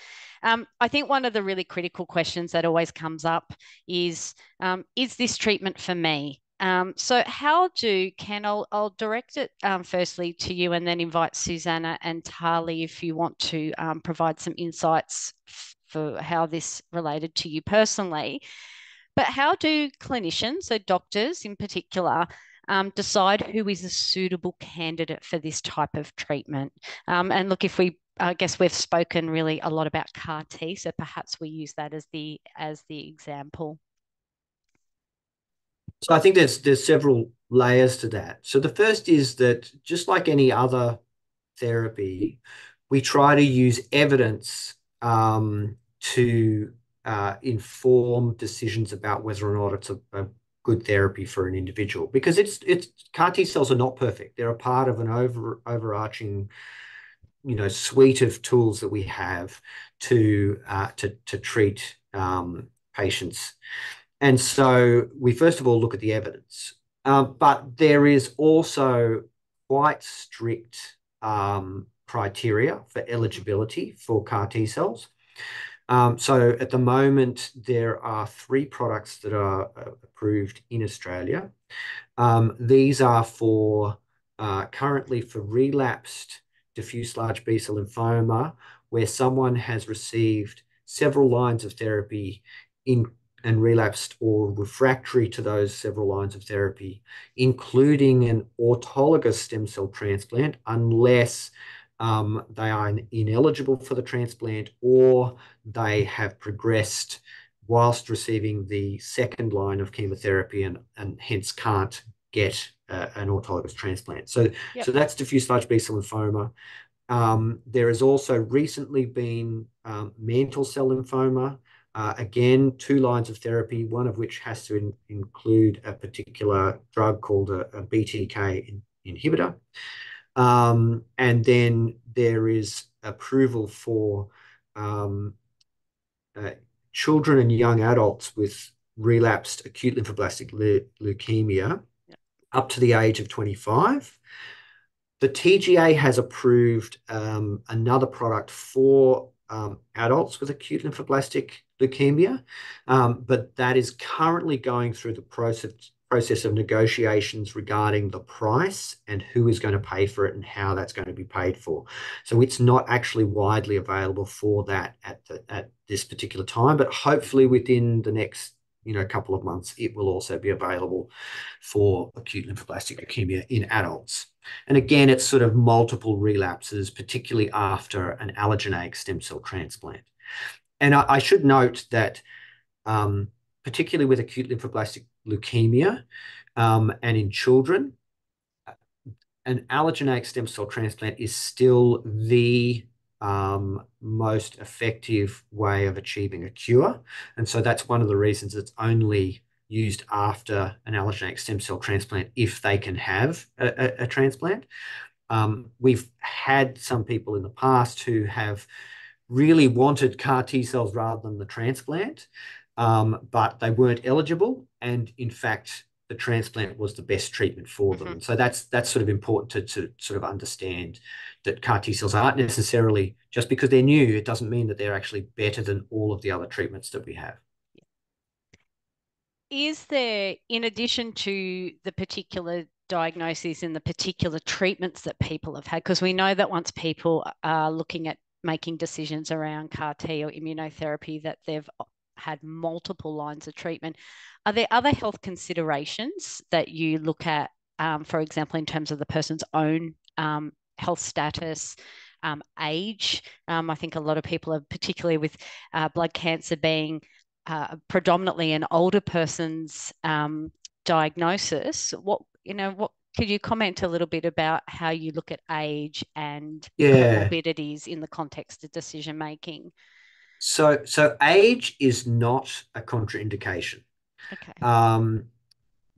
Um, I think one of the really critical questions that always comes up is, um, is this treatment for me? Um, so how do, Ken, I'll, I'll direct it um, firstly to you and then invite Susanna and Tali if you want to um, provide some insights for how this related to you personally. But how do clinicians, so doctors in particular, um, decide who is a suitable candidate for this type of treatment? Um, and look, if we I guess we've spoken really a lot about CAR T, so perhaps we use that as the as the example. So I think there's there's several layers to that. So the first is that just like any other therapy, we try to use evidence um, to uh, inform decisions about whether or not it's a, a, good therapy for an individual. Because it's it's CAR T cells are not perfect; they're a part of an over overarching you know suite of tools that we have to uh, to to treat um, patients. And so we first of all look at the evidence, um, but there is also quite strict um, criteria for eligibility for CAR T cells. Um, so at the moment, there are three products that are uh, approved in Australia. Um, these are for uh, currently for relapsed diffuse large B cell lymphoma, where someone has received several lines of therapy in and relapsed or refractory to those several lines of therapy, including an autologous stem cell transplant, unless um, they are ineligible for the transplant or they have progressed whilst receiving the second line of chemotherapy and, and hence can't get uh, an autologous transplant. So, yep. so that's diffuse large B-cell lymphoma. Um, there has also recently been um, mantle cell lymphoma, uh, again, two lines of therapy, one of which has to in, include a particular drug called a, a BTK in, inhibitor. Um, and then there is approval for um, uh, children and young adults with relapsed acute lymphoblastic le leukemia yeah. up to the age of 25. The TGA has approved um, another product for um, adults with acute lymphoblastic leukemia, um, but that is currently going through the process process of negotiations regarding the price and who is going to pay for it and how that's going to be paid for. So it's not actually widely available for that at at this particular time, but hopefully within the next you know couple of months it will also be available for acute lymphoblastic leukemia in adults. And again, it's sort of multiple relapses, particularly after an allogeneic stem cell transplant. And I, I should note that, um, particularly with acute lymphoblastic leukemia um, and in children, an allogeneic stem cell transplant is still the um, most effective way of achieving a cure. And so that's one of the reasons it's only used after an allogeneic stem cell transplant if they can have a, a, a transplant. Um, we've had some people in the past who have really wanted CAR T cells rather than the transplant, um, but they weren't eligible. And in fact, the transplant was the best treatment for them. Mm-hmm. So that's that's sort of important to, to sort of understand that CAR T cells aren't necessarily just because they're new, it doesn't mean that they're actually better than all of the other treatments that we have. Is there, in addition to the particular diagnoses and the particular treatments that people have had, because we know that once people are looking at making decisions around CAR T or immunotherapy, that they've had multiple lines of treatment. Are there other health considerations that you look at, um, for example, in terms of the person's own um, health status, um, age? Um, I think a lot of people are, particularly with uh, blood cancer being uh, predominantly an older person's um, diagnosis. What you know, what could you comment a little bit about how you look at age and yeah. comorbidities in the context of decision making? So, so age is not a contraindication. Okay. Um,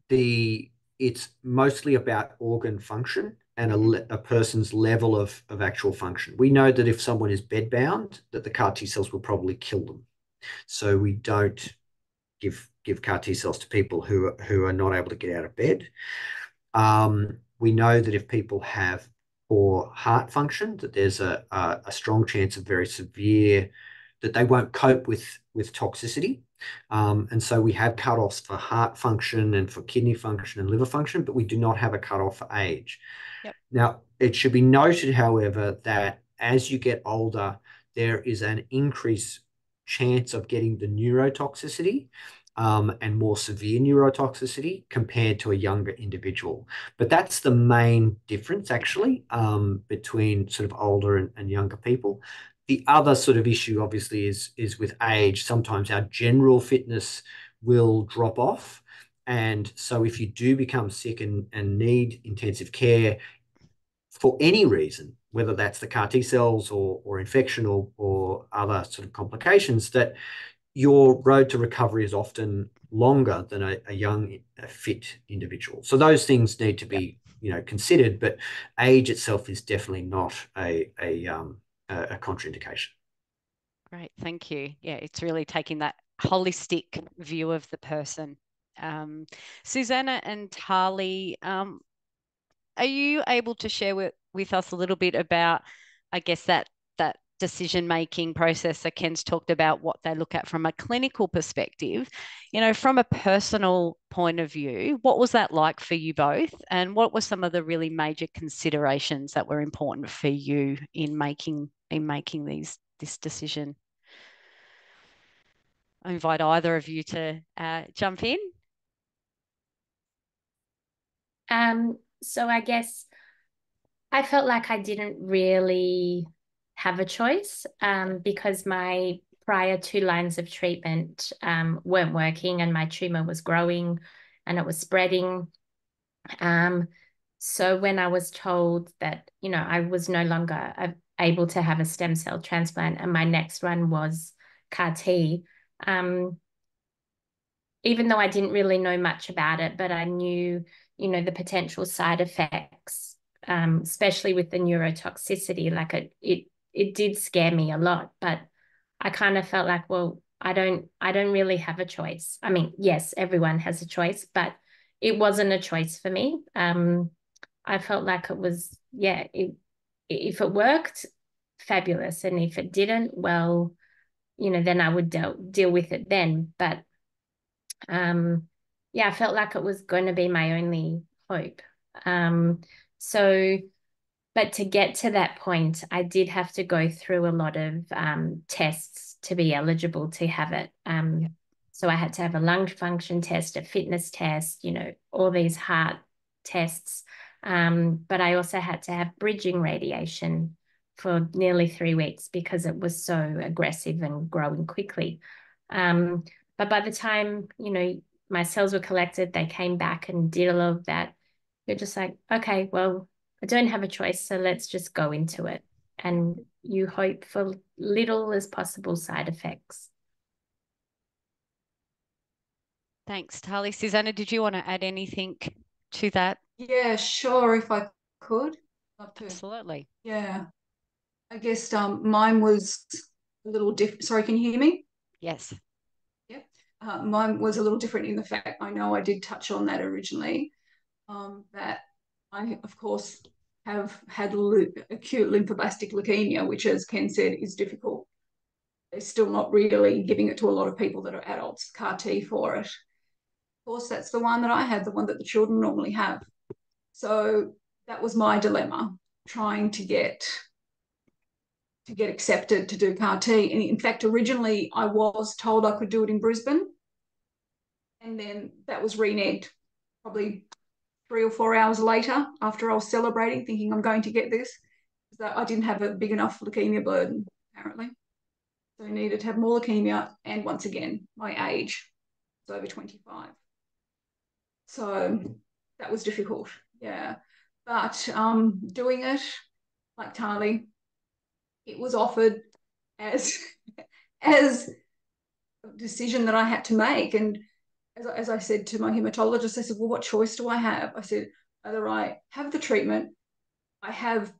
the it's mostly about organ function and a, mm-hmm. a person's level of, of actual function. We know that if someone is bedbound, that the CAR T cells will probably kill them. So we don't give give CAR T cells to people who are, who are not able to get out of bed. Um, we know that if people have poor heart function, that there's a, a, a strong chance of very severe that they won't cope with with toxicity. Um, and so we have cutoffs for heart function and for kidney function and liver function, but we do not have a cutoff for age. Yep. Now, it should be noted, however, that as you get older, there is an increased chance of getting the neurotoxicity um, and more severe neurotoxicity compared to a younger individual. But that's the main difference, actually, um, between sort of older and, and younger people. The other sort of issue, obviously, is is with age. Sometimes our general fitness will drop off, and so if you do become sick and, and need intensive care for any reason, whether that's the CAR T cells or or infection or or other sort of complications, that your road to recovery is often longer than a, a young, a fit individual. So those things need to be, you know, considered. But age itself is definitely not a a um, a, contraindication. Great, thank you. Yeah, it's really taking that holistic view of the person. Um, Susanna and Tali, um, are you able to share with, with us a little bit about, I guess, that that decision making process that Ken's talked about what they look at from a clinical perspective. You know, from a personal point of view, what was that like for you both? And what were some of the really major considerations that were important for you in making in making these this decision? I invite either of you to uh, jump in. Um, so I guess I felt like I didn't really have a choice um, because my prior two lines of treatment um, weren't working and my tumor was growing and it was spreading. Um, so when I was told that, you know, I was no longer able to have a stem cell transplant and my next one was CAR T, um, even though I didn't really know much about it, but I knew, you know, the potential side effects, um, especially with the neurotoxicity, like it, it it did scare me a lot, but I kind of felt like, well, I don't I don't really have a choice. I mean, yes, everyone has a choice, but it wasn't a choice for me. Um, I felt like it was, yeah, it, if it worked, fabulous, and if it didn't, well, you know, then I would deal deal with it then. But um, yeah, I felt like it was going to be my only hope. Um, so but to get to that point, I did have to go through a lot of um, tests to be eligible to have it. Um, so I had to have a lung function test, a fitness test, you know, all these heart tests. Um, but I also had to have bridging radiation for nearly three weeks because it was so aggressive and growing quickly. Um, but by the time, you know, my cells were collected, they came back and did all of that. You're just like, okay, well, I don't have a choice, so let's just go into it. And you hope for little as possible side effects. Thanks, Tali. Susanna, did you want to add anything to that? Yeah, sure, if I could. Absolutely. Yeah. I guess um, mine was a little different. Sorry, can you hear me? Yes. Yeah. uh, mine was a little different in the fact I know I did touch on that originally. Um, that I, of course, have had acute lymphoblastic leukemia, which, as Ken said, is difficult. They're still not really giving it to a lot of people that are adults, CAR T for it. Of course, that's the one that I had, the one that the children normally have. So that was my dilemma, trying to get to get accepted to do CAR T. And in fact, originally I was told I could do it in Brisbane. And then that was reneged probably three or four hours later after I was celebrating, thinking I'm going to get this. That I didn't have a big enough leukemia burden, apparently. So I needed to have more leukemia. And once again, my age was over 25. So that was difficult. Yeah. But um, doing it, like Tali, it was offered as [laughs] as a decision that I had to make. And as, as I said to my hematologist, I said, well, what choice do I have? I said, either I have the treatment, I have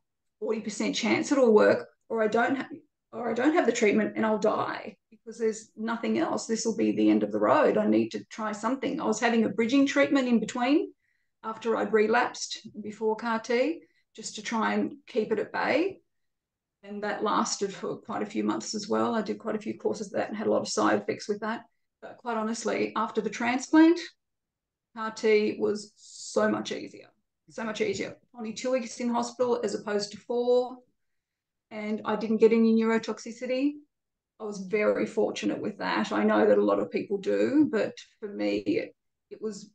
40% chance it'll work, or I don't have, or I don't have the treatment and I'll die because there's nothing else. This will be the end of the road. I need to try something. I was having a bridging treatment in between after I'd relapsed before CAR T, just to try and keep it at bay and that lasted for quite a few months as well. I did quite a few courses of that and had a lot of side effects with that. Quite honestly, after the transplant, CAR T was so much easier, so much easier. Only two weeks in hospital as opposed to four, and I didn't get any neurotoxicity. I was very fortunate with that. I know that a lot of people do, but for me, it, it was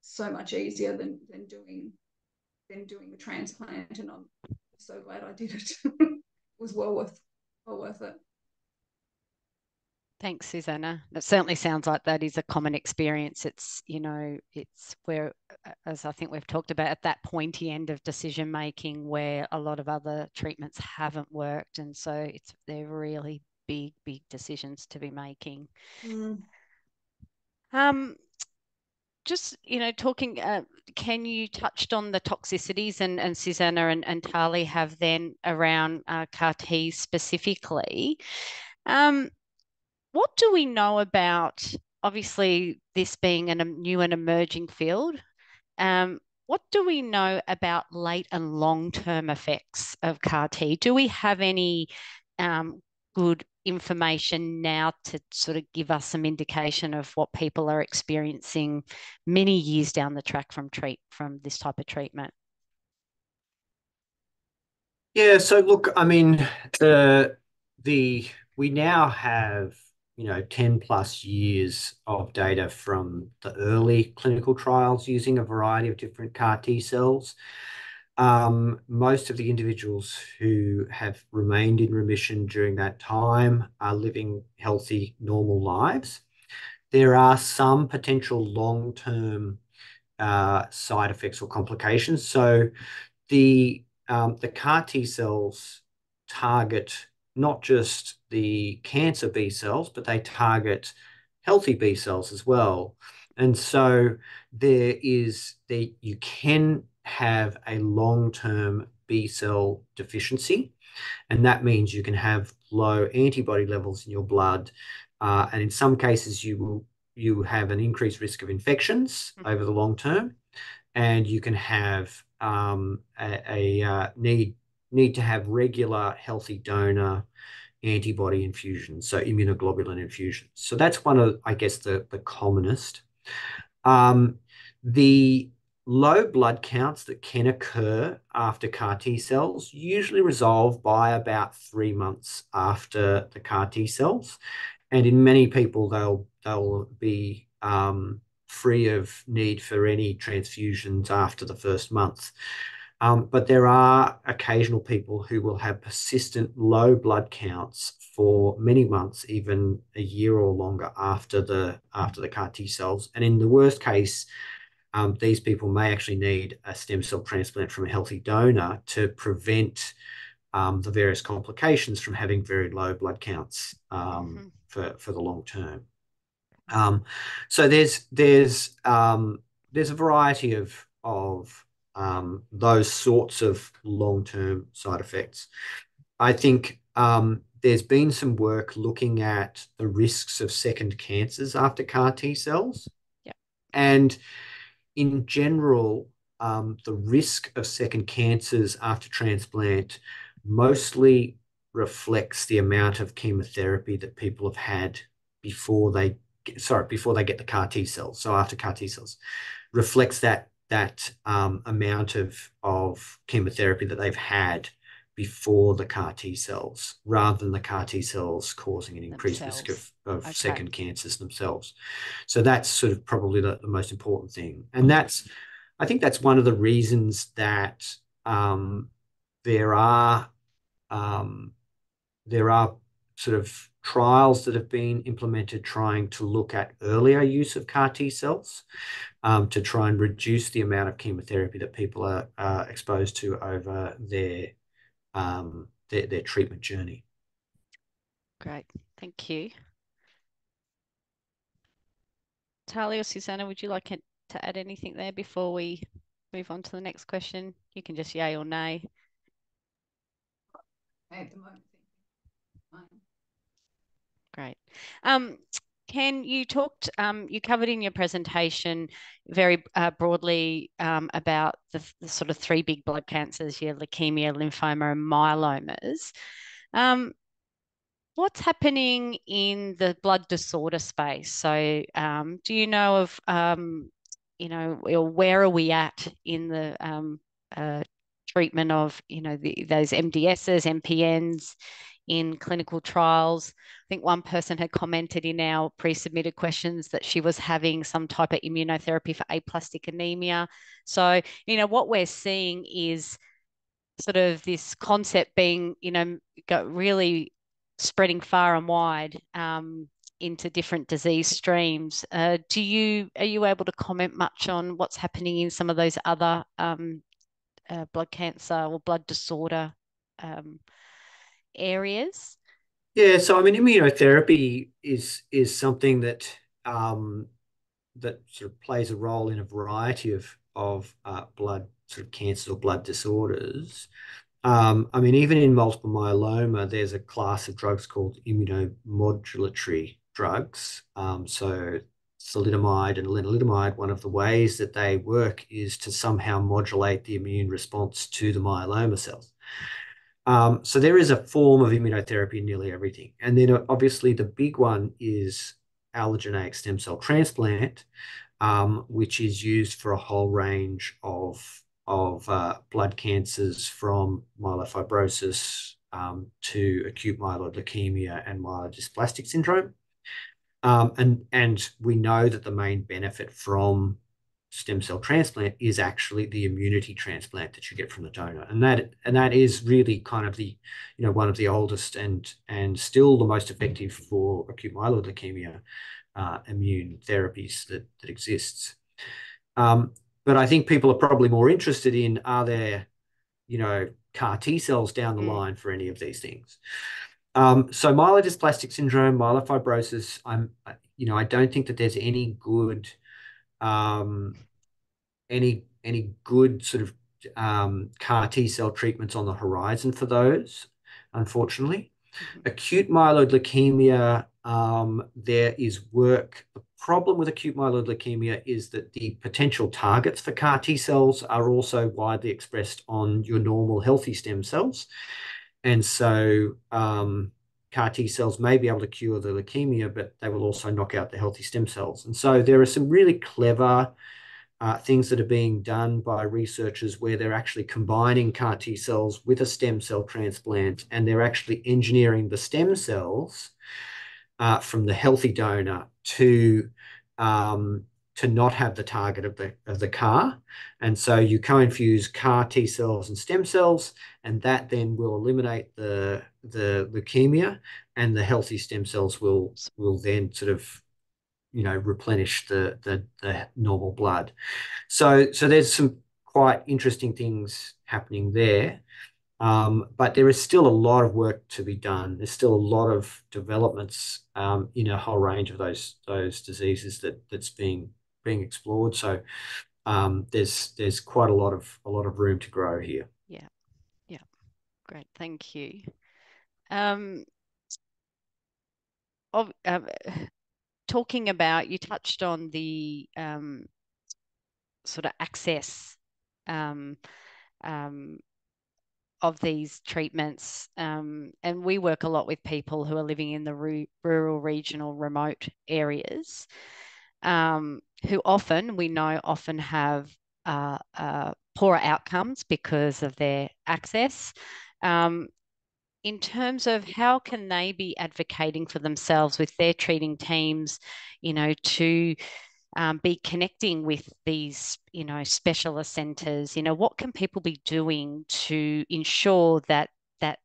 so much easier than than doing than doing the transplant, and I'm so glad I did it. [laughs] it. was well worth well worth it. Thanks, Susanna. That certainly sounds like that is a common experience. It's, you know, it's where, as I think we've talked about, at that pointy end of decision making where a lot of other treatments haven't worked. And so it's, they're really big, big decisions to be making. Mm. Um, just you know talking uh, Ken you touched on the toxicities and, and Susanna and, and Tali have then around uh, CAR T specifically um, what do we know about obviously this being a new and emerging field um, what do we know about late and long term effects of CAR T? Do we have any um, good information now to sort of give us some indication of what people are experiencing many years down the track from treat from this type of treatment? Yeah, so look, I mean, the the we now have you know 10 plus years of data from the early clinical trials using a variety of different CAR T cells. Um, most of the individuals who have remained in remission during that time are living healthy, normal lives. There are some potential long-term uh, side effects or complications. So the um, the CAR T cells target not just the cancer B cells, but they target healthy B cells as well. And so there is the you can have a long-term B cell deficiency, and that means you can have low antibody levels in your blood, uh, and in some cases you will you have an increased risk of infections mm-hmm. over the long term, and you can have um, a, a uh, need need to have regular healthy donor antibody infusions, so immunoglobulin infusions. So that's one of, I guess, the the commonest. Um, the Low blood counts that can occur after CAR T cells usually resolve by about three months after the CAR T cells. And in many people, they'll, they'll be um, free of need for any transfusions after the first month. Um, but there are occasional people who will have persistent low blood counts for many months, even a year or longer after the after the CAR T cells. And in the worst case, um, these people may actually need a stem cell transplant from a healthy donor to prevent um, the various complications from having very low blood counts um, mm-hmm. for, for the long term. Um, so there's there's um, there's a variety of of um, those sorts of long term side effects. I think there's been some work looking at the risks of second cancers after CAR T cells. Yep. And in general, um, the risk of second cancers after transplant mostly reflects the amount of chemotherapy that people have had before they sorry before they get the CAR T cells. So after CAR T cells, reflects that that um, amount of of chemotherapy that they've had before the CAR T cells, rather than the CAR T cells causing an increased Themselves. risk of, of Okay. second cancers themselves. So that's sort of probably the, the most important thing, and that's I think that's one of the reasons that um, there are um, there are sort of trials that have been implemented trying to look at earlier use of CAR T cells um, to try and reduce the amount of chemotherapy that people are, are exposed to over their, um, their their treatment journey. Great, thank you. Talia or Susanna, would you like to add anything there before we move on to the next question? You can just yay or nay. At the moment. Great. Um, Ken, you talked, um, you covered in your presentation very uh, broadly um, about the, the sort of three big blood cancers, your leukemia, lymphoma, and myelomas. Um, what's happening in the blood disorder space? So, um, do you know of, um, you know, or where are we at in the um, uh, treatment of, you know, the, those MDSs, MPNs in clinical trials? I think one person had commented in our pre-submitted questions that she was having some type of immunotherapy for aplastic anemia. So, you know, what we're seeing is sort of this concept being, you know, really spreading far and wide um, into different disease streams. Uh, do you are you able to comment much on what's happening in some of those other um, uh, blood cancer or blood disorder um, areas? Yeah, so I mean, immunotherapy is is something that um, that sort of plays a role in a variety of of uh, blood sort of cancers or blood disorders. Um, I mean, even in multiple myeloma, there's a class of drugs called immunomodulatory drugs. Um, so thalidomide and lenalidomide, one of the ways that they work is to somehow modulate the immune response to the myeloma cells. Um, so there is a form of immunotherapy in nearly everything. And then uh, obviously the big one is allogeneic stem cell transplant, um, which is used for a whole range of of uh, blood cancers from myelofibrosis um, to acute myeloid leukemia and myelodysplastic syndrome. Um, and, and we know that the main benefit from stem cell transplant is actually the immunity transplant that you get from the donor. And that, and that is really kind of the, you know, one of the oldest and, and still the most effective for acute myeloid leukemia uh, immune therapies that, that exists. Um, but I think people are probably more interested in are there, you know, CAR T cells down the Mm. line for any of these things. Um, so myelodysplastic syndrome, myelofibrosis, I'm, you know, I don't think that there's any good, any any good sort of um, CAR T cell treatments on the horizon for those, unfortunately. Mhm. Acute myeloid leukemia, um, there is work. The problem with acute myeloid leukemia is that the potential targets for CAR T cells are also widely expressed on your normal healthy stem cells. And so um, CAR T cells may be able to cure the leukemia, but they will also knock out the healthy stem cells. And so there are some really clever uh, things that are being done by researchers where they're actually combining CAR T cells with a stem cell transplant, and they're actually engineering the stem cells uh, from the healthy donor to um, to not have the target of the of the CAR, and so you co-infuse CAR T cells and stem cells, and that then will eliminate the the leukemia, and the healthy stem cells will will then sort of you know replenish the the, the normal blood. So so there's some quite interesting things happening there. Um, but there is still a lot of work to be done. There's still a lot of developments um, in a whole range of those those diseases that that's being being explored. So um, there's there's quite a lot of a lot of room to grow here. Yeah, yeah, great, thank you. Um, of, um, talking about, you touched on the um, sort of access um, um, of these treatments. Um, and we work a lot with people who are living in the rural, regional, remote areas, um, who often, we know, often have uh, uh, poorer outcomes because of their access. Um, in terms of how can they be advocating for themselves with their treating teams, you know, to um, be connecting with these, you know, specialist centres. You know, what can people be doing to ensure that that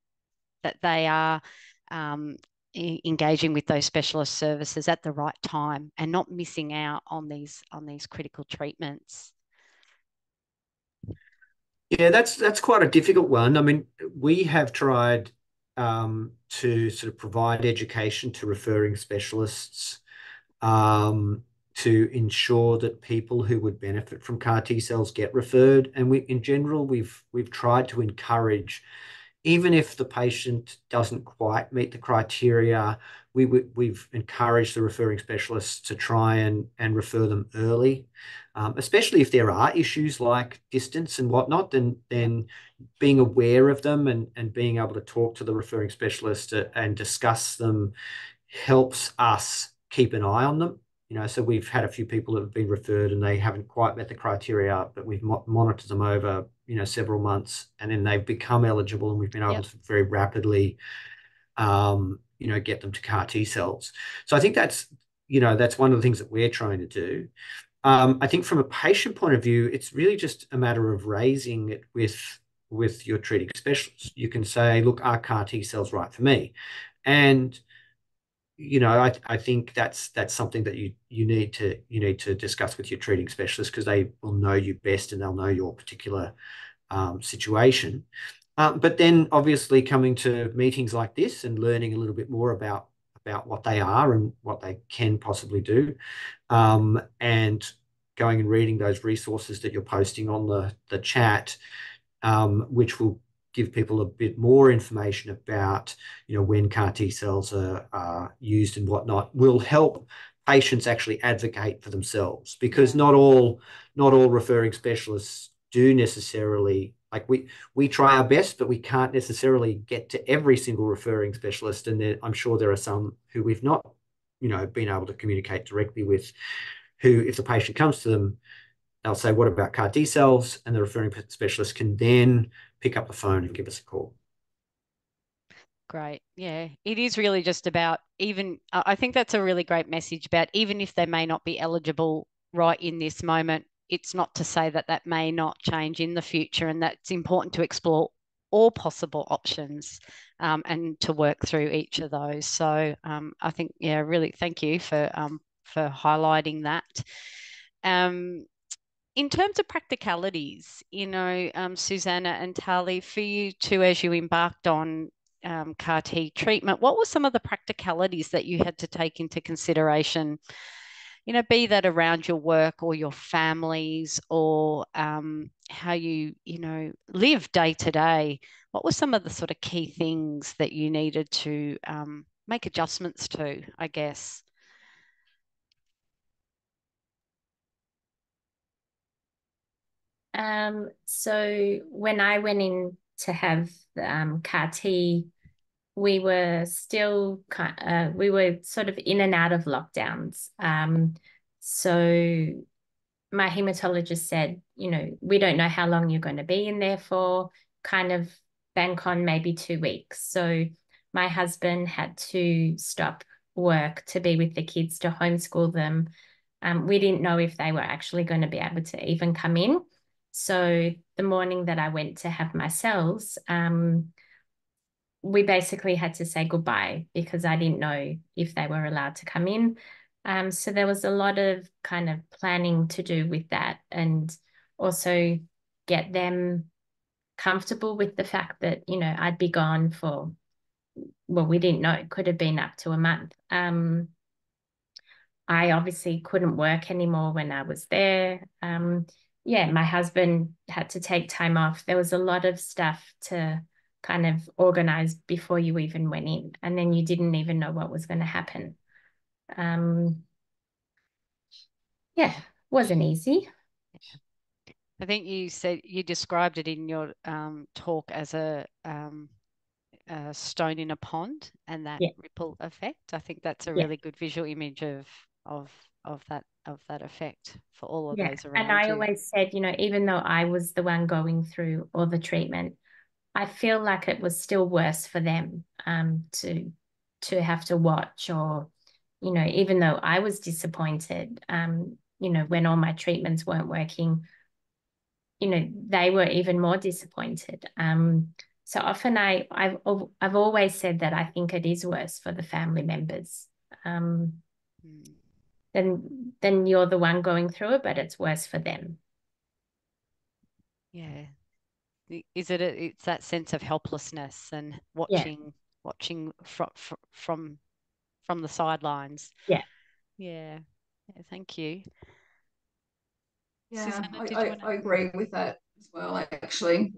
that they are um, engaging with those specialist services at the right time and not missing out on these on these critical treatments? Yeah, that's that's quite a difficult one. I mean, we have tried um, to sort of provide education to referring specialists um, to ensure that people who would benefit from CAR T cells get referred. And we, in general, we've we've tried to encourage, even if the patient doesn't quite meet the criteria, we we've encouraged the referring specialists to try and and refer them early, um, especially if there are issues like distance and whatnot. Then then being aware of them and and being able to talk to the referring specialist and discuss them helps us keep an eye on them you know, so we've had a few people that have been referred and they haven't quite met the criteria, but we've mo monitored them over, you know, several months and then they've become eligible and we've been able yep. to very rapidly, um, you know, get them to CAR T cells. So I think that's, you know, that's one of the things that we're trying to do. Um, I think from a patient point of view, it's really just a matter of raising it with with your treating specialist. You can say, look, are CAR T cells right for me? And you know, I, I think that's that's something that you you need to you need to discuss with your treating specialist because they will know you best and they'll know your particular um, situation. Um, but then, obviously, coming to meetings like this and learning a little bit more about about what they are and what they can possibly do, um, and going and reading those resources that you're posting on the the chat, um, which will give people a bit more information about, you know, when CAR T cells are, are used and whatnot will help patients actually advocate for themselves because not all not all referring specialists do necessarily like we we try our best but we can't necessarily get to every single referring specialist and there, i'm sure there are some who we've not you know been able to communicate directly with who if the patient comes to them they'll say what about car t cells? And the referring specialist can then pick up the phone and give us a call. Great. Yeah. It is really just about even, I think that's a really great message about even if they may not be eligible right in this moment, it's not to say that that may not change in the future and that's important to explore all possible options um, and to work through each of those. So um, I think, yeah, really thank you for, um, for highlighting that. Um, in terms of practicalities, you know, um, Susanna and Tali, for you two, as you embarked on um, CAR T treatment, what were some of the practicalities that you had to take into consideration? You know, be that around your work or your families or um, how you, you know, live day to day. What were some of the sort of key things that you needed to um, make adjustments to, I guess? Um, so when I went in to have um, CAR T, we were still uh, we were sort of in and out of lockdowns. Um, so my hematologist said, you know, we don't know how long you're going to be in there for. Kind of bank on maybe two weeks. So my husband had to stop work to be with the kids to homeschool them. Um, we didn't know if they were actually going to be able to even come in. So the morning that I went to have my cells, um, we basically had to say goodbye because I didn't know if they were allowed to come in. Um, so there was a lot of kind of planning to do with that and also get them comfortable with the fact that, you know, I'd be gone for, well, we didn't know, it could have been up to a month. Um, I obviously couldn't work anymore when I was there. Um, yeah, my husband had to take time off. There was a lot of stuff to kind of organize before you even went in, and then you didn't even know what was going to happen. Um, yeah, wasn't easy. I think you said you described it in your um, talk as a, um, a, stone in a pond and that yeah. ripple effect. I think that's a yeah. really good visual image of of of that of that effect for all of yeah. those around. And I you. always said, you know, even though I was the one going through all the treatment, I feel like it was still worse for them um, to to have to watch or, you know, even though I was disappointed, um, you know, when all my treatments weren't working, you know, they were even more disappointed. Um, so often I, I've, I've always said that I think it is worse for the family members. Um, mm. Then, then you're the one going through it, but it's worse for them. Yeah. Is it? A, it's that sense of helplessness and watching, yeah. watching from from from the sidelines. Yeah. Yeah. yeah thank you. Yeah, Susanna, I, I, I, agree with that as well. Actually,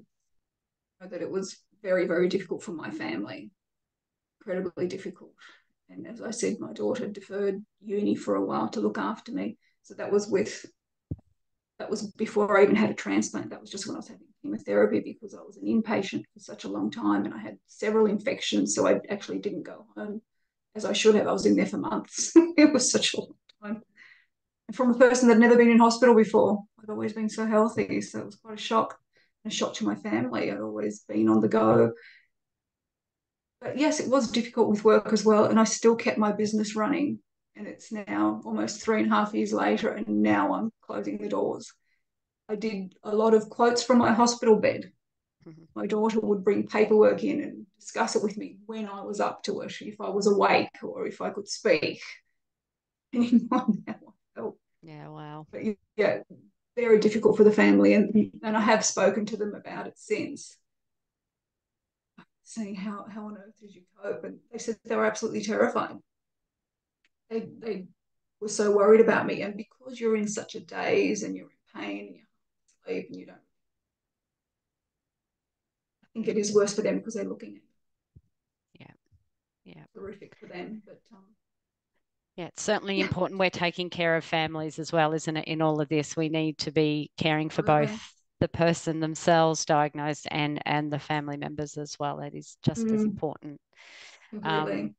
that it was very, very difficult for my family, incredibly difficult. And as I said, my daughter deferred uni for a while to look after me. So that was with that was before I even had a transplant. That was just when I was having chemotherapy because I was an inpatient for such a long time and I had several infections. So I actually didn't go home as I should have. I was in there for months. [laughs] it was such a long time And from a person that'd never been in hospital before. I'd always been so healthy, so it was quite a shock, a shock to my family. I'd always been on the go. But yes, it was difficult with work as well, and I still kept my business running. And it's now almost three and a half years later, and now I'm closing the doors. I did a lot of quotes from my hospital bed. Mm-hmm. My daughter would bring paperwork in and discuss it with me when I was up to it, if I was awake or if I could speak. [laughs] Yeah, wow. But yeah, very difficult for the family, and and I have spoken to them about it since, saying how how on earth did you cope? And they said they were absolutely terrified. They they were so worried about me, and because you're in such a daze and you're in pain and you sleep and you don't. I think it is worse for them because they're looking at. Yeah, yeah. Horrific for them, but um, yeah, it's certainly important we're taking care of families as well, isn't it? In all of this, we need to be caring for both the person themselves diagnosed and and the family members as well. It is just mm. as important. Um,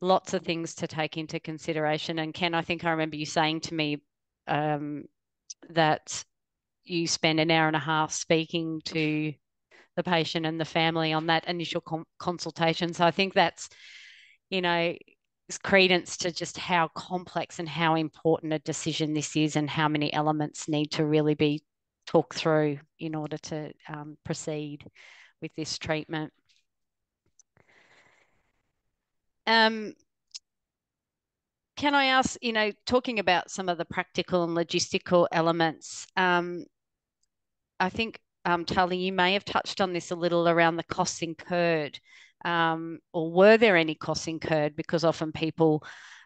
lots of things to take into consideration. And Ken, I think I remember you saying to me um, that you spend an hour and a half speaking to the patient and the family on that initial consultation. So I think that's, you know, credence to just how complex and how important a decision this is and how many elements need to really be talked through in order to um, proceed with this treatment. Um, can I ask, you know, talking about some of the practical and logistical elements, um, I think, um, Tali, you may have touched on this a little around the costs incurred um, or were there any costs incurred? Because often people,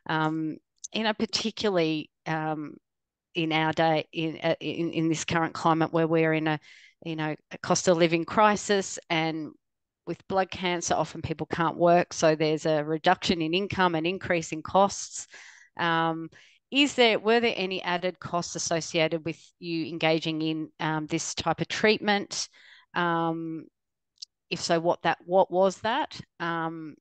um, you know, particularly um, in our day, in, uh, in in this current climate where we're in a, you know, a cost of living crisis and with blood cancer, often people can't work, so there's a reduction in income and increase in costs. Um, is there were there any added costs associated with you engaging in um, this type of treatment? Um, if so, what that what was that? Um,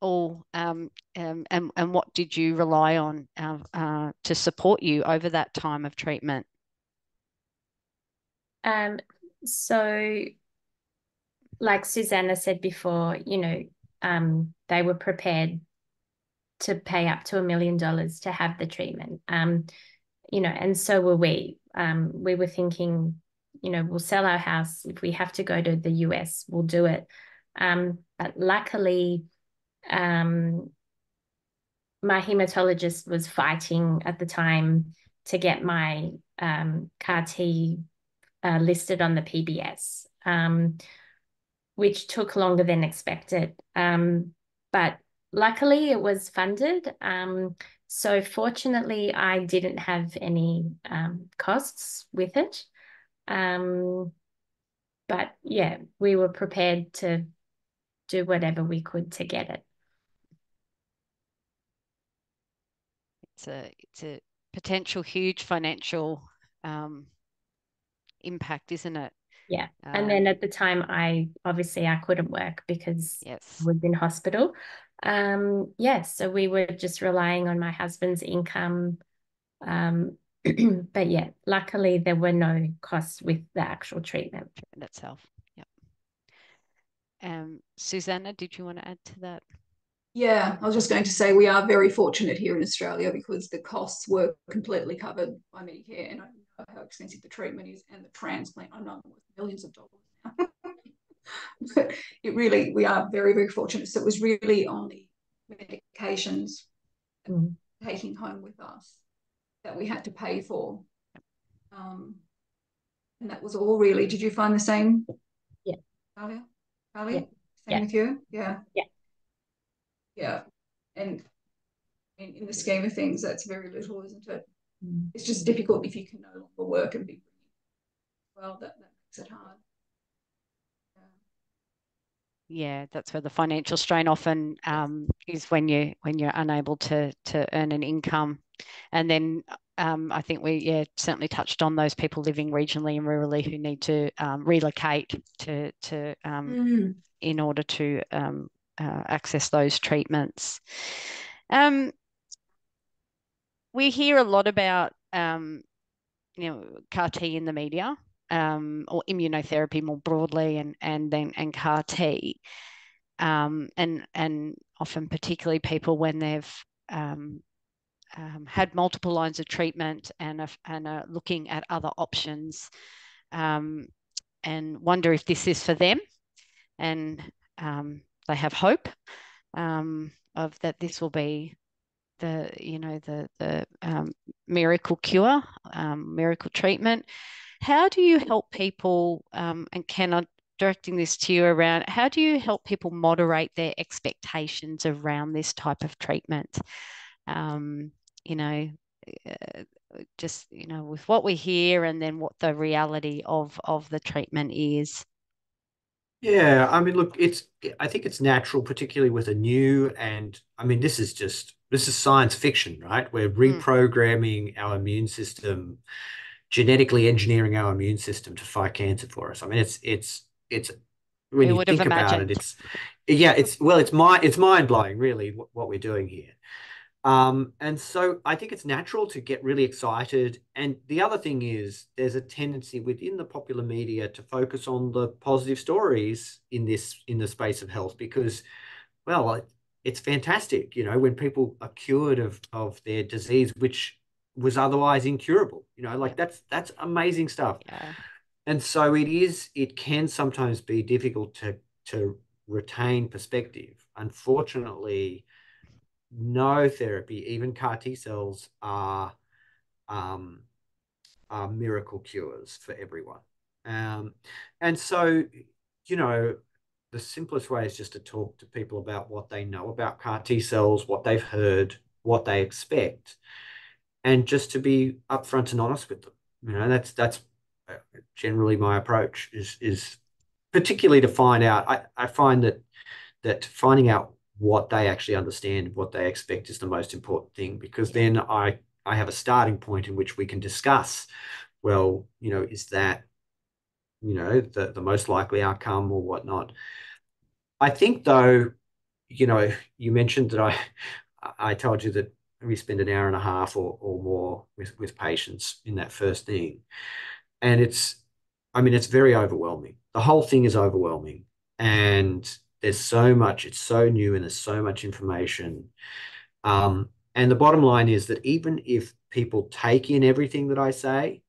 or um, um, and and what did you rely on uh, uh, to support you over that time of treatment? Um, so, like Susanna said before, you know, um, they were prepared to pay up to a million dollars to have the treatment. Um, you know, and so were we. Um, we were thinking you know, we'll sell our house. If we have to go to the US, we'll do it. Um, but luckily, um, my hematologist was fighting at the time to get my um, CAR T uh, listed on the PBS, um, which took longer than expected. Um, but luckily, it was funded. Um, so fortunately, I didn't have any um, costs with it. Um, but yeah, we were prepared to do whatever we could to get it. It's a it's a potential huge financial um, impact, isn't it? Yeah. Um, and then at the time, I obviously I couldn't work because yes. I was in hospital. Um, yeah, so we were just relying on my husband's income. Um, [clears throat] but yeah, luckily there were no costs with the actual treatment. Treatment itself. Yep. Um, Susanna, did you want to add to that? Yeah, I was just going to say we are very fortunate here in Australia because the costs were completely covered by Medicare, and I know how expensive the treatment is and the transplant. I know worth millions of dollars now. [laughs] but it really, we are very, very fortunate. So it was really only medications mm. taking home with us that we had to pay for. Um, and that was all really. Did you find the same? Yeah. Talia? Talia? Yeah. Same yeah. with you? Yeah. Yeah. Yeah. And in, in the scheme of things, that's very little, isn't it? Mm. It's just difficult if you can no longer work and be well, that, that makes it hard. yeah that's where the financial strain often um, is when you when you're unable to to earn an income and then um, I think we yeah certainly touched on those people living regionally and rurally who need to um, relocate to to mm. in order to um, uh, access those treatments. Um, we hear a lot about um, you know CAR T in the media um, or immunotherapy more broadly, and and then and CAR T, um, and and often particularly people when they've um, um had multiple lines of treatment and are, and are looking at other options, um, and wonder if this is for them, and they have hope of that this will be the you know the the um, miracle cure, um, miracle treatment. How do you help people, um, and can I'm directing this to you around, how do you help people moderate their expectations around this type of treatment? Um, you know, uh, just, you know, with what we hear and then what the reality of, of the treatment is. Yeah, I mean, look, it's I think it's natural, particularly with a new and I mean, this is just this is science fiction, right? We're hmm. reprogramming mm. our immune system genetically engineering our immune system to fight cancer for us. I mean, it's it's it's when you think about it, it's yeah, it's well, it's my it's mind blowing, really, what, what we're doing here. Um, and so I think it's natural to get really excited. And the other thing is, there's a tendency within the popular media to focus on the positive stories in this in the space of health because, well, it, it's fantastic, you know, when people are cured of of their disease, which was otherwise incurable. You know, like that's that's amazing stuff. Yeah. And so it is. It can sometimes be difficult to to retain perspective. Unfortunately, no therapy, even CAR T cells, are um, are miracle cures for everyone. Um, and so, you know, the simplest way is just to talk to people about what they know about CAR T cells, what they've heard, what they expect, and just to be upfront and honest with them. You know, that's that's uh, generally my approach is is particularly to find out. I, I find that that finding out what they actually understand, what they expect is the most important thing because then I I have a starting point in which we can discuss. Well, you know, is that you know the the most likely outcome or whatnot? I think though, you know, you mentioned that I I told you that we spend an hour and a half or, or more with, with patients in that first thing. And it's, I mean, it's very overwhelming. The whole thing is overwhelming. And there's so much, it's so new and there's so much information. Um, and the bottom line is that even if people take in everything that I say,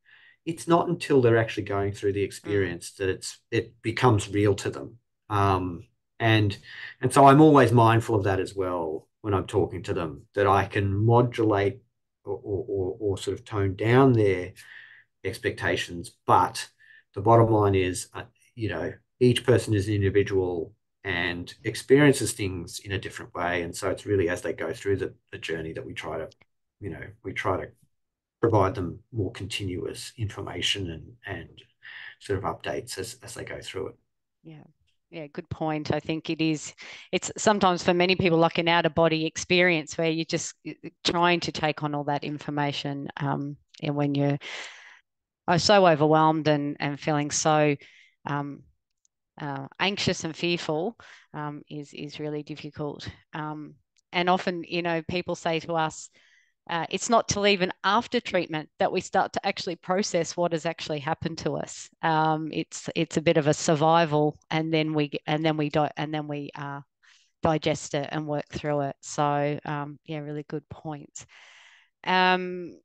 it's not until they're actually going through the experience that it's it becomes real to them. Um, and and so I'm always mindful of that as well when I'm talking to them that I can modulate or, or, or sort of tone down their expectations. But the bottom line is, uh, you know, each person is an individual and experiences things in a different way. And so it's really as they go through the, the journey that we try to, you know, we try to provide them more continuous information and, and sort of updates as, as they go through it. Yeah. yeah, good point. I think it is. It's sometimes for many people like an out of body experience where you're just trying to take on all that information. Um, and when you're are so overwhelmed and and feeling so um, uh, anxious and fearful um, is is really difficult. Um, and often, you know, people say to us, uh, it's not till even after treatment that we start to actually process what has actually happened to us. Um, it's it's a bit of a survival, and then we and then we and then we uh, digest it and work through it. So um, yeah, really good points. Um,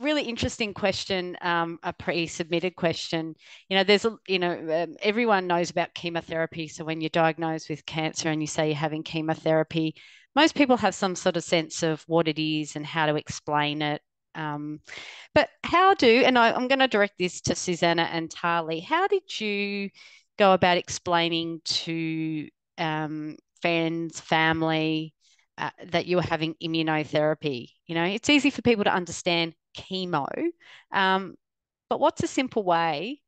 really interesting question, um, a pre-submitted question. You know, there's a, you know, um, everyone knows about chemotherapy. So when you're diagnosed with cancer and you say you're having chemotherapy, most people have some sort of sense of what it is and how to explain it. Um, but how do, and I, am going to direct this to Susanna and Tali, how did you go about explaining to um, friends, family, uh, that you're having immunotherapy. You know, it's easy for people to understand chemo, um, but what's a simple way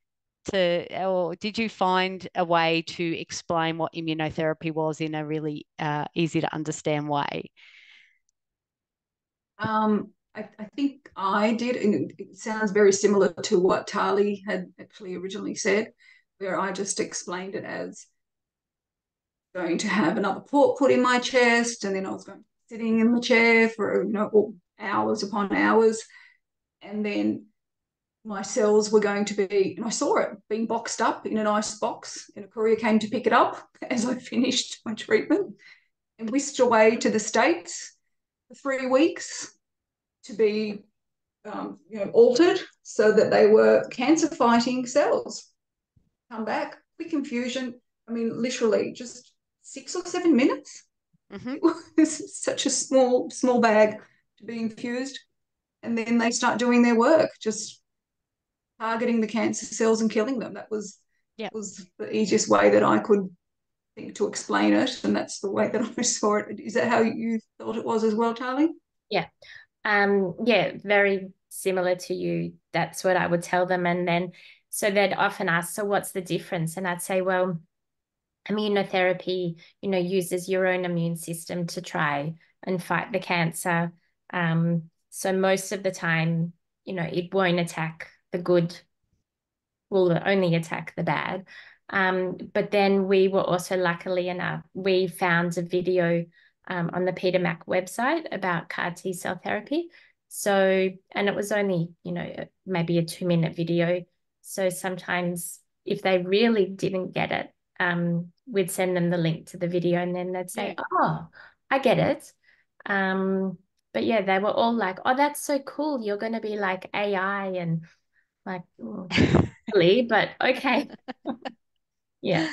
to, or did you find a way to explain what immunotherapy was in a really uh, easy to understand way? Um, I, I, think I did, and it sounds very similar to what Tali had actually originally said, where I just explained it as going to have another port put in my chest, and then I was going sitting in the chair for you know hours upon hours, and then my cells were going to be, and I saw it being boxed up in an ice box, and a courier came to pick it up [laughs] as I finished my treatment and whisked away to the States for three weeks to be um, you know, altered so that they were cancer fighting cells. Come back, quick infusion. I mean, literally just six or seven minutes. Mm-hmm. [laughs] It was such a small, small bag to be infused. And then they start doing their work, just targeting the cancer cells and killing them. That was yeah. was the easiest way that I could think to explain it, and that's the way that [laughs] I saw it. Is that how you thought it was as well, Tali? Yeah, um, yeah, very similar to you. That's what I would tell them, and then so they'd often ask, "So what's the difference?" And I'd say, "Well." Immunotherapy, you know, uses your own immune system to try and fight the cancer. Um, so most of the time, you know, it won't attack the good will only attack the bad. Um, but then we were also luckily enough, we found a video um, on the Peter Mac website about CAR T cell therapy. So, and it was only, you know, maybe a two minute video. So sometimes if they really didn't get it, um, we'd send them the link to the video and then they'd say, yeah. oh, I get it. Um, but yeah, they were all like, oh, that's so cool. You're going to be like AI and like, [laughs] really, but okay. [laughs] yeah.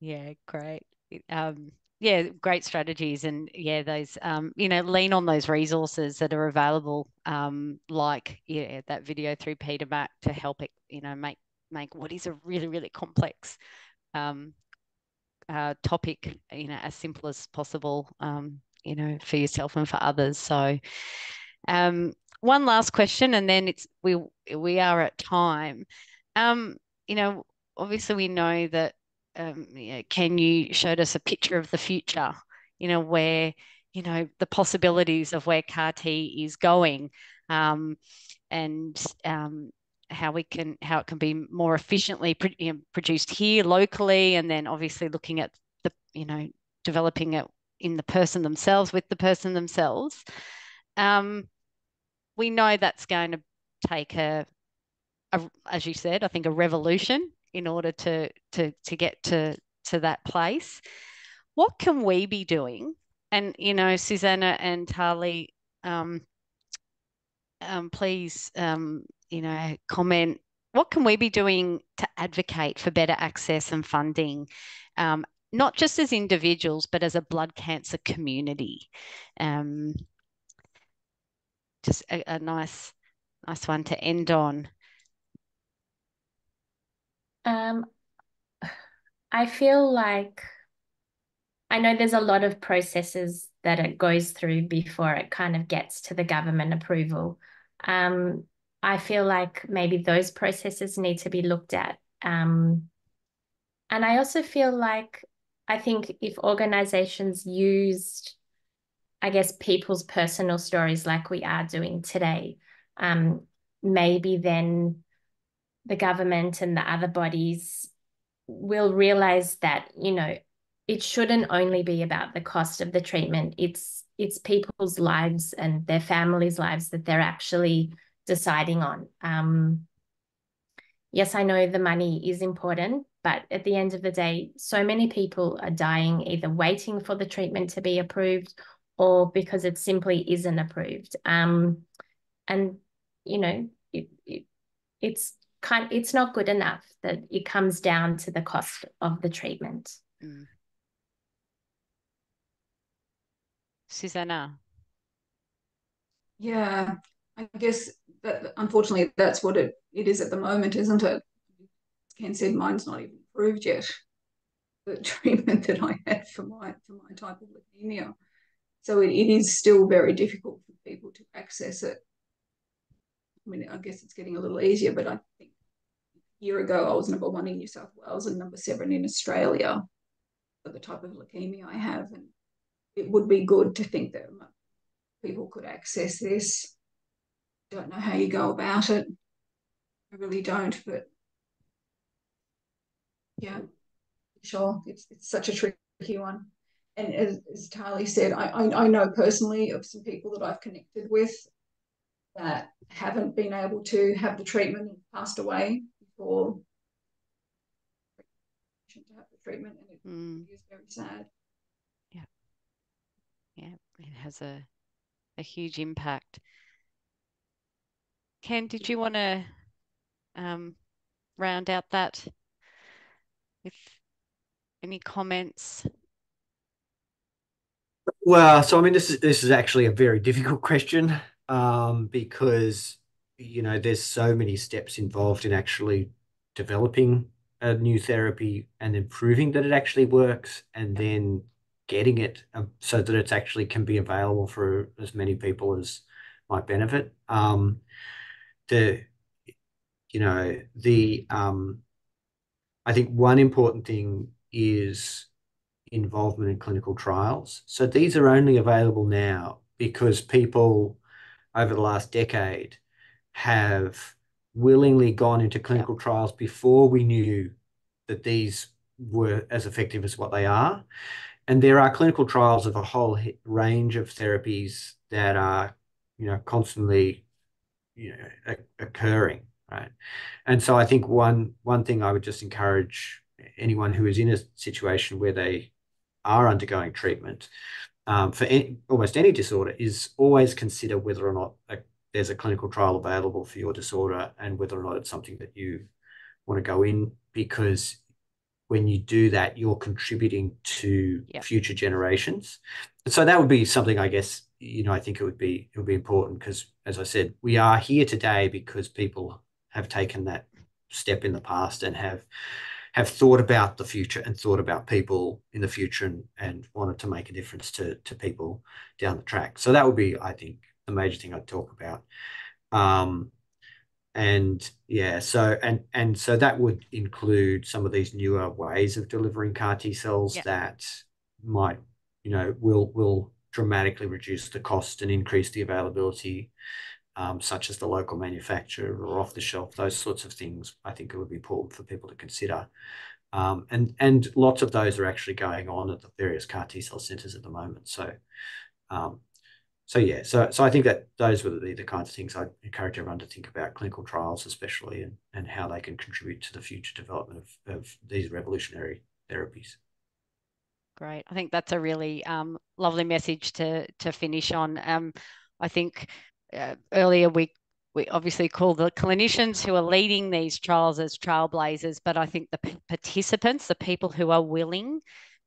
Yeah, great. Um, yeah, great strategies, and yeah, those um, you know, lean on those resources that are available, um, like yeah, that video through Peter Mac to help it, you know, make make what is a really really complex um, uh, topic, you know, as simple as possible, um, you know, for yourself and for others. So, um, one last question, and then it's we we are at time. Um, you know, obviously we know that um, you you showed us a picture of the future. You know where you know the possibilities of where CAR T is going, um, and um, how we can how it can be more efficiently produced here locally, and then obviously looking at the you know developing it in the person themselves with the person themselves. Um, we know that's going to take a, a, as you said, I think a revolution in order to to to get to to that place. What can we be doing? And you know, Susanna and Tali, um, um, please, um, you know, comment. What can we be doing to advocate for better access and funding, um, not just as individuals, but as a blood cancer community? Um, just a, a nice, nice one to end on. Um, I feel like I know there's a lot of processes that it goes through before it kind of gets to the government approval. Um, I feel like maybe those processes need to be looked at. Um, and I also feel like I think if organizations used, I guess, people's personal stories like we are doing today, um, maybe then the government and the other bodies will realize that, you know, it shouldn't only be about the cost of the treatment. It's it's people's lives and their families' lives that they're actually deciding on. Um, yes, I know the money is important, but at the end of the day, so many people are dying either waiting for the treatment to be approved or because it simply isn't approved. Um, and you know, it, it, it's kind it's not good enough that it comes down to the cost of the treatment. Mm. Susanna. Yeah, I guess that unfortunately that's what it, it is at the moment, isn't it? Ken said mine's not even approved yet. The [laughs] treatment that I had for my for my type of leukemia. So it, it is still very difficult for people to access it. I mean, I guess it's getting a little easier, but I think a year ago I was number one in New South Wales and number seven in Australia for the type of leukemia I have. And it would be good to think that people could access this. Don't know how you go about it. I really don't, but yeah, sure, it's it's such a tricky one. And as, as Tali said, I, I, I know personally of some people that I've connected with that haven't been able to have the treatment and passed away before to have the treatment, and it mm. is very sad yeah, yeah, it has a a huge impact. Ken, did you want to um, round out that with any comments? Well, so I mean, this is this is actually a very difficult question um, because you know there's so many steps involved in actually developing a new therapy and then proving that it actually works, and then getting it um, so that it actually can be available for as many people as might benefit. Um, the, you know, the, um, I think one important thing is involvement in clinical trials. So these are only available now because people over the last decade have willingly gone into clinical trials before we knew that these were as effective as what they are. And there are clinical trials of a whole range of therapies that are, you know, constantly, you know, occurring, right? And so I think one one thing I would just encourage anyone who is in a situation where they are undergoing treatment um, for any, almost any disorder is always consider whether or not a, there's a clinical trial available for your disorder and whether or not it's something that you want to go in because when you do that, you're contributing to yep. future generations. And so that would be something I guess, you know, I think it would be it would be important because as I said, we are here today because people have taken that step in the past and have have thought about the future and thought about people in the future and, and wanted to make a difference to to people down the track. So that would be, I think, the major thing I'd talk about. Um, and yeah, so and and so that would include some of these newer ways of delivering CAR T cells yeah. that might, you know, will will dramatically reduce the cost and increase the availability, um, such as the local manufacturer or off the shelf, those sorts of things. I think it would be important for people to consider. Um, and and lots of those are actually going on at the various CAR T cell centers at the moment. So um, so yeah, so so I think that those were the, the kinds of things I'd encourage everyone to think about clinical trials, especially, and, and how they can contribute to the future development of, of these revolutionary therapies. Great. I think that's a really um, lovely message to to finish on. Um, I think uh, earlier we we obviously call the clinicians who are leading these trials as trailblazers, but I think the participants, the people who are willing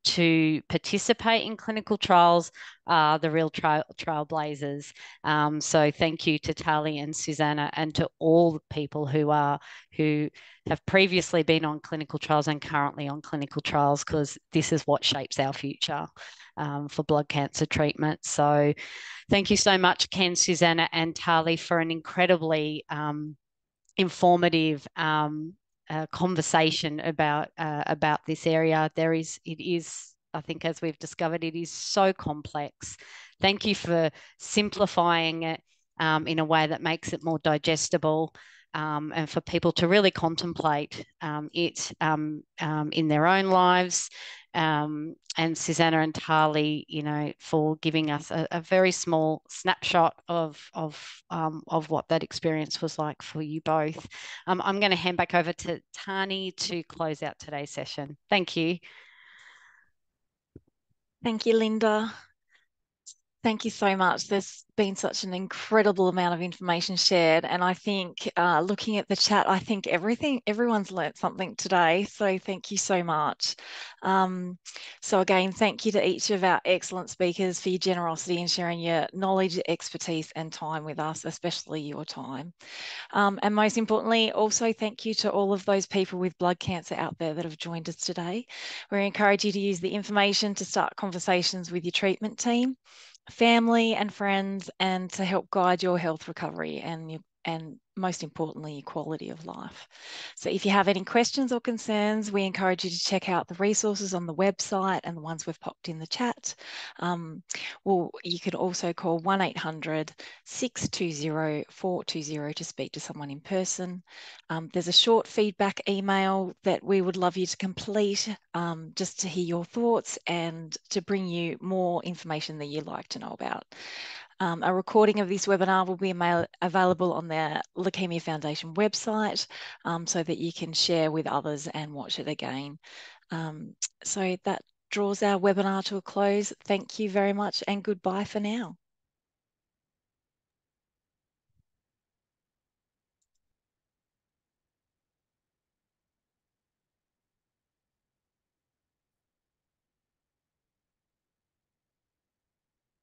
to participate in clinical trials are the real trial trailblazers. Um, so thank you to Tali and Susanna and to all the people who are who have previously been on clinical trials and currently on clinical trials because this is what shapes our future um, for blood cancer treatment. So thank you so much, Ken, Susanna and Tali for an incredibly um, informative um, conversation about uh, about this area. There is it is I think as we've discovered it is so complex. Thank you for simplifying it um, in a way that makes it more digestible. Um, and for people to really contemplate um, it um, um, in their own lives um, and Susanna and Tali, you know, for giving us a, a very small snapshot of of of what that experience was like for you both. I'm going to hand back over to Tani to close out today's session. Thank you. Thank you, Linda. Thank you so much. There's been such an incredible amount of information shared, and I think uh, looking at the chat, I think everything everyone's learnt something today. So thank you so much. Um, so again, thank you to each of our excellent speakers for your generosity in sharing your knowledge, expertise, and time with us, especially your time. Um, and most importantly, also thank you to all of those people with blood cancer out there that have joined us today. We encourage you to use the information to start conversations with your treatment team family and friends and to help guide your health recovery and your and most importantly, quality of life. So if you have any questions or concerns, we encourage you to check out the resources on the website and the ones we've popped in the chat. Um, well, you can also call 1-800-620-420 to speak to someone in person. Um, there's a short feedback email that we would love you to complete um, just to hear your thoughts and to bring you more information that you'd like to know about. Um, a recording of this webinar will be available on the Leukaemia Foundation website um, so that you can share with others and watch it again. Um, so that draws our webinar to a close. Thank you very much and goodbye for now.